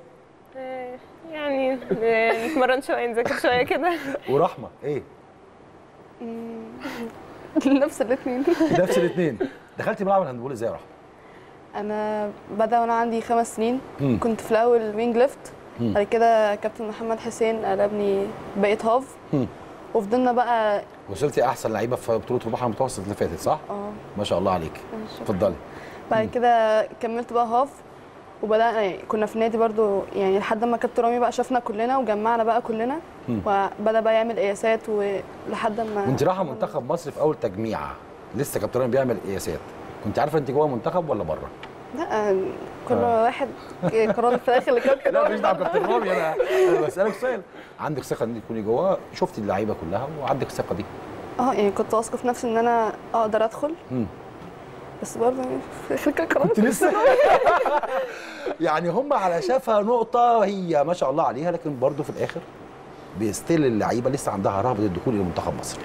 آه، يعني آه، نتمرن شوية نذاكر شوية كده. ورحمة. إيه؟ نفس الاثنين. نفس الاثنين. دخلتي ملعب ال handball إزاي يا رحمة؟ أنا بدأ وأنا عندي خمس سنين. مم. كنت في الأول wing left. بعد كده كابتن محمد حسين قلبني بقيت half. وفضلنا بقى وصلتي أحسن لعيبة في بطولة البحر المتوسط اللي فاتت صح؟ آه. ما شاء الله عليك. اتفضلي. بعد كده كملت بقى half وبدأنا يعني كنا في النادي برضو يعني لحد ما كابتن رامي بقى شافنا كلنا وجمعنا بقى كلنا مم. وبدأ بقى يعمل قياسات ولحد ما وانت رايحة منتخب مصر في أول تجميعة لسه كابتن رامي بيعمل قياسات. كنت عارفة انت جوه منتخب ولا بره؟ لا كل واحد قرار في الآخر لكابتن لا رامي. مش دعوة كابتن رامي أنا أنا بسألك سؤال. عندك ثقة ان تكوني جوه؟ شفتي اللعيبة كلها وعندك الثقة دي؟ آه يعني كنت واثقة في نفسي إن أنا أقدر أدخل. بس برضه يعني في الآخر كان قرار كنت لسه يعني هم على شافها نقطة هي ما شاء الله عليها لكن برضه في الآخر بيستيل اللعيبة لسه عندها رهبة الدخول إلى منتخب مصر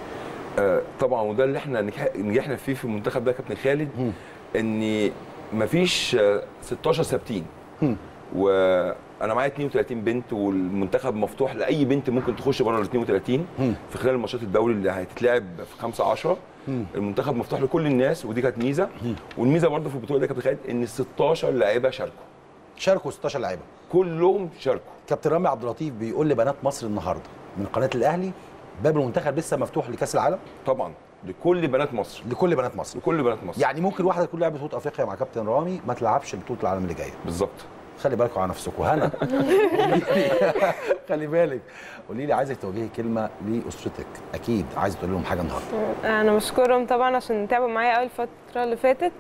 آه، طبعا وده اللي إحنا نجح- نجحنا فيه في المنتخب ده يا كابتن خالد. ان مفيش آه، 16 ثابتين مم. وأنا معايا 32 بنت والمنتخب مفتوح لأي بنت ممكن تخش بره ال 32 مم. في خلال الماتشات الدوري اللي هتتلعب في 5 10 مم. المنتخب مفتوح لكل الناس ودي كانت ميزة. والميزة برضه في البطولة دي كابتن خالد إن 16 لاعيبه شاركوا. شاركوا 16 لعيبة. كلهم شاركوا. كابتن رامي عبد اللطيف بيقول لبنات مصر النهارده من قناة الأهلي باب المنتخب لسه مفتوح لكأس العالم؟ طبعا. لكل بنات مصر. لكل بنات مصر. لكل بنات مصر. يعني ممكن واحدة تكون لعبت بطوله أفريقيا مع كابتن رامي ما تلعبش بطولة العالم اللي جاية. بالظبط. خلي بالكم على نفسكم. هنا خلي بالك. قولي لي عايزك توجهي كلمة لأسرتك. أكيد عايزه تقول لهم حاجة النهارده. أنا بشكرهم طبعا عشان تعبوا معايا أول فترة اللي فاتت.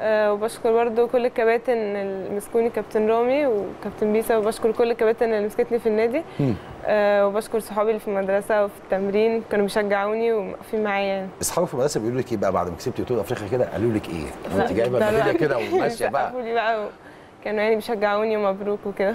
آه، وبشكر برضو كل الكباتن اللي مسكوني كابتن رامي وكابتن بيسا وبشكر كل الكباتن اللي مسكتني في النادي. آه، وبشكر صحابي اللي في المدرسة وفي التمرين كانوا بيشجعوني وواقفين معايا. يعني اصحابك في المدرسة بيقولوا لك إيه بقى بعد ما كسبتي بطولة أفريقيا كده؟ قالوا لك إيه؟ أنت جايبة كده وماشية بقى. بقى. و- كانوا يعني بيشجعوني ومبروك وكده.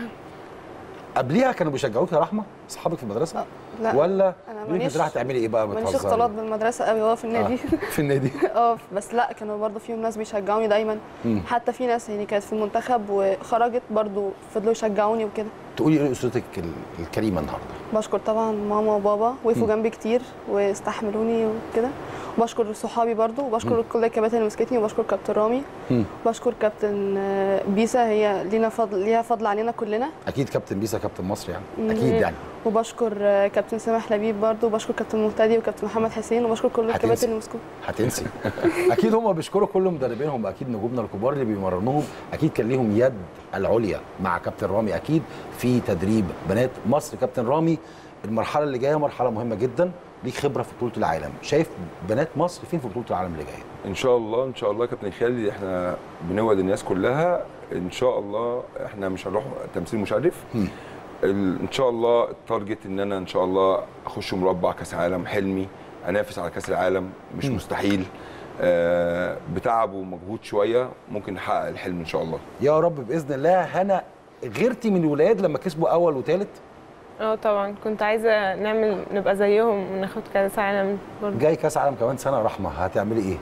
قبليها كانوا بيشجعوك يا رحمة؟ أصحابك في المدرسة؟ لا. ولا لك ماليش- رايحه تعملي إيه بقى؟ ماليش بتهزري؟ اختلاط بالمدرسة قوي هو في النادي. آه. في النادي. آه بس لا كانوا برضو فيهم ناس بيشجعوني دايما. مم. حتى في ناس يعني كانت في المنتخب وخرجت برضو فضلوا يشجعوني وكده. تقولي إيه لاسرتك ال- الكريمة النهارده؟ بشكر طبعا ماما وبابا وقفوا جنبي كتير واستحملوني وكده. وبشكر صحابي برضو وبشكر كل الكباتن اللي مسكتني وبشكر كابتن رامي. مم. بشكر كابتن آه، بيسا هي لينا فضل ليها فضل علينا كلنا. أكيد كابتن بيسا كابتن مصر يعني. أكيد يعني. وبشكر آه، كابتن سامح لبيب برضو وبشكر كابتن مهتدي وكابتن محمد حسين وبشكر كل. الكباتن اللي مسكوا هتنسي. أكيد هم بيشكروا كل مدربينهم أكيد نجومنا الكبار اللي بيمرنوهم أكيد كان ليهم يد العليا مع كابتن رامي أكيد. في تدريب بنات مصر كابتن رامي. المرحلة اللي جاية مرحلة مهمة جدا ليك خبرة في بطولة العالم. شايف بنات مصر فين في بطولة العالم اللي جاية؟ إن شاء الله إن شاء الله كابتن خالد إحنا بنوعد الناس كلها. إن شاء الله إحنا مش هنروح تمثيل مشرف. إن شاء الله التارجت إن أنا إن شاء الله أخش مربع كأس عالم حلمي أنافس على كأس العالم مش مم. مستحيل. آه بتعب ومجهود شوية ممكن نحقق الحلم إن شاء الله. يا رب بإذن الله هنأ غيرتي من الولاد لما كسبوا أول وثالث آه طبعا كنت عايزة نعمل نبقى زيهم وناخد كأس عالم برضه جاي كأس عالم كمان سنة رحمة هتعملي إيه.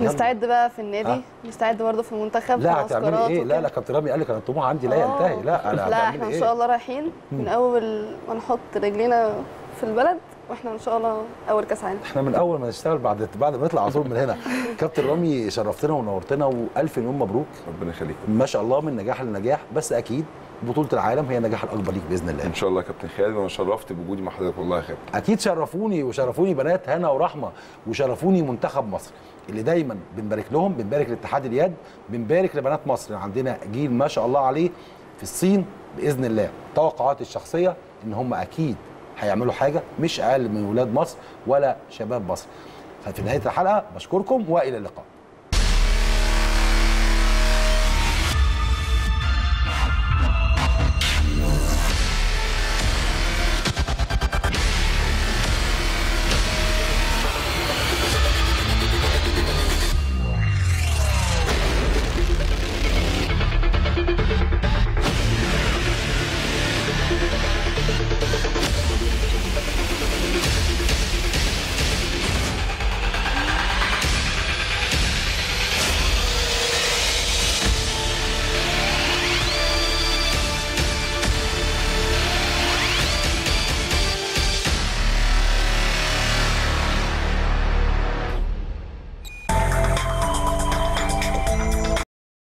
نستعد بقى في النادي آه. نستعد برضه في المنتخب لا في هتعملي إيه لا. لا كابتن رامي قال لك أنا الطموح عندي لا آه. ينتهي لا أنا لا إحنا إن إيه شاء الله رايحين من. أول ما نحط رجلينا في البلد وإحنا ان شاء الله اول كاس عالم. إحنا من اول ما نشتغل بعد بعد ما نطلع على طول من هنا. كابتن رامي شرفتنا ونورتنا والف مليون مبروك. ربنا يخليك ما شاء الله من نجاح لنجاح بس أكيد بطولة العالم هي النجاح الأكبر ليك بإذن الله. إن شاء الله يا كابتن خالد وأنا شرفت بوجودي مع حضرتك والله يا خالد. أكيد شرفوني وشرفوني بنات هنا ورحمة وشرفوني منتخب مصر. اللي دايما بنبارك لهم بنبارك لاتحاد اليد بنبارك لبنات مصر. عندنا جيل ما شاء الله عليه في الصين بإذن الله. توقعاتي الشخصية إن هم أكيد هيعملوا حاجة مش أقل من ولاد مصر ولا شباب مصر. ففي نهاية الحلقة بشكركم وإلى اللقاء.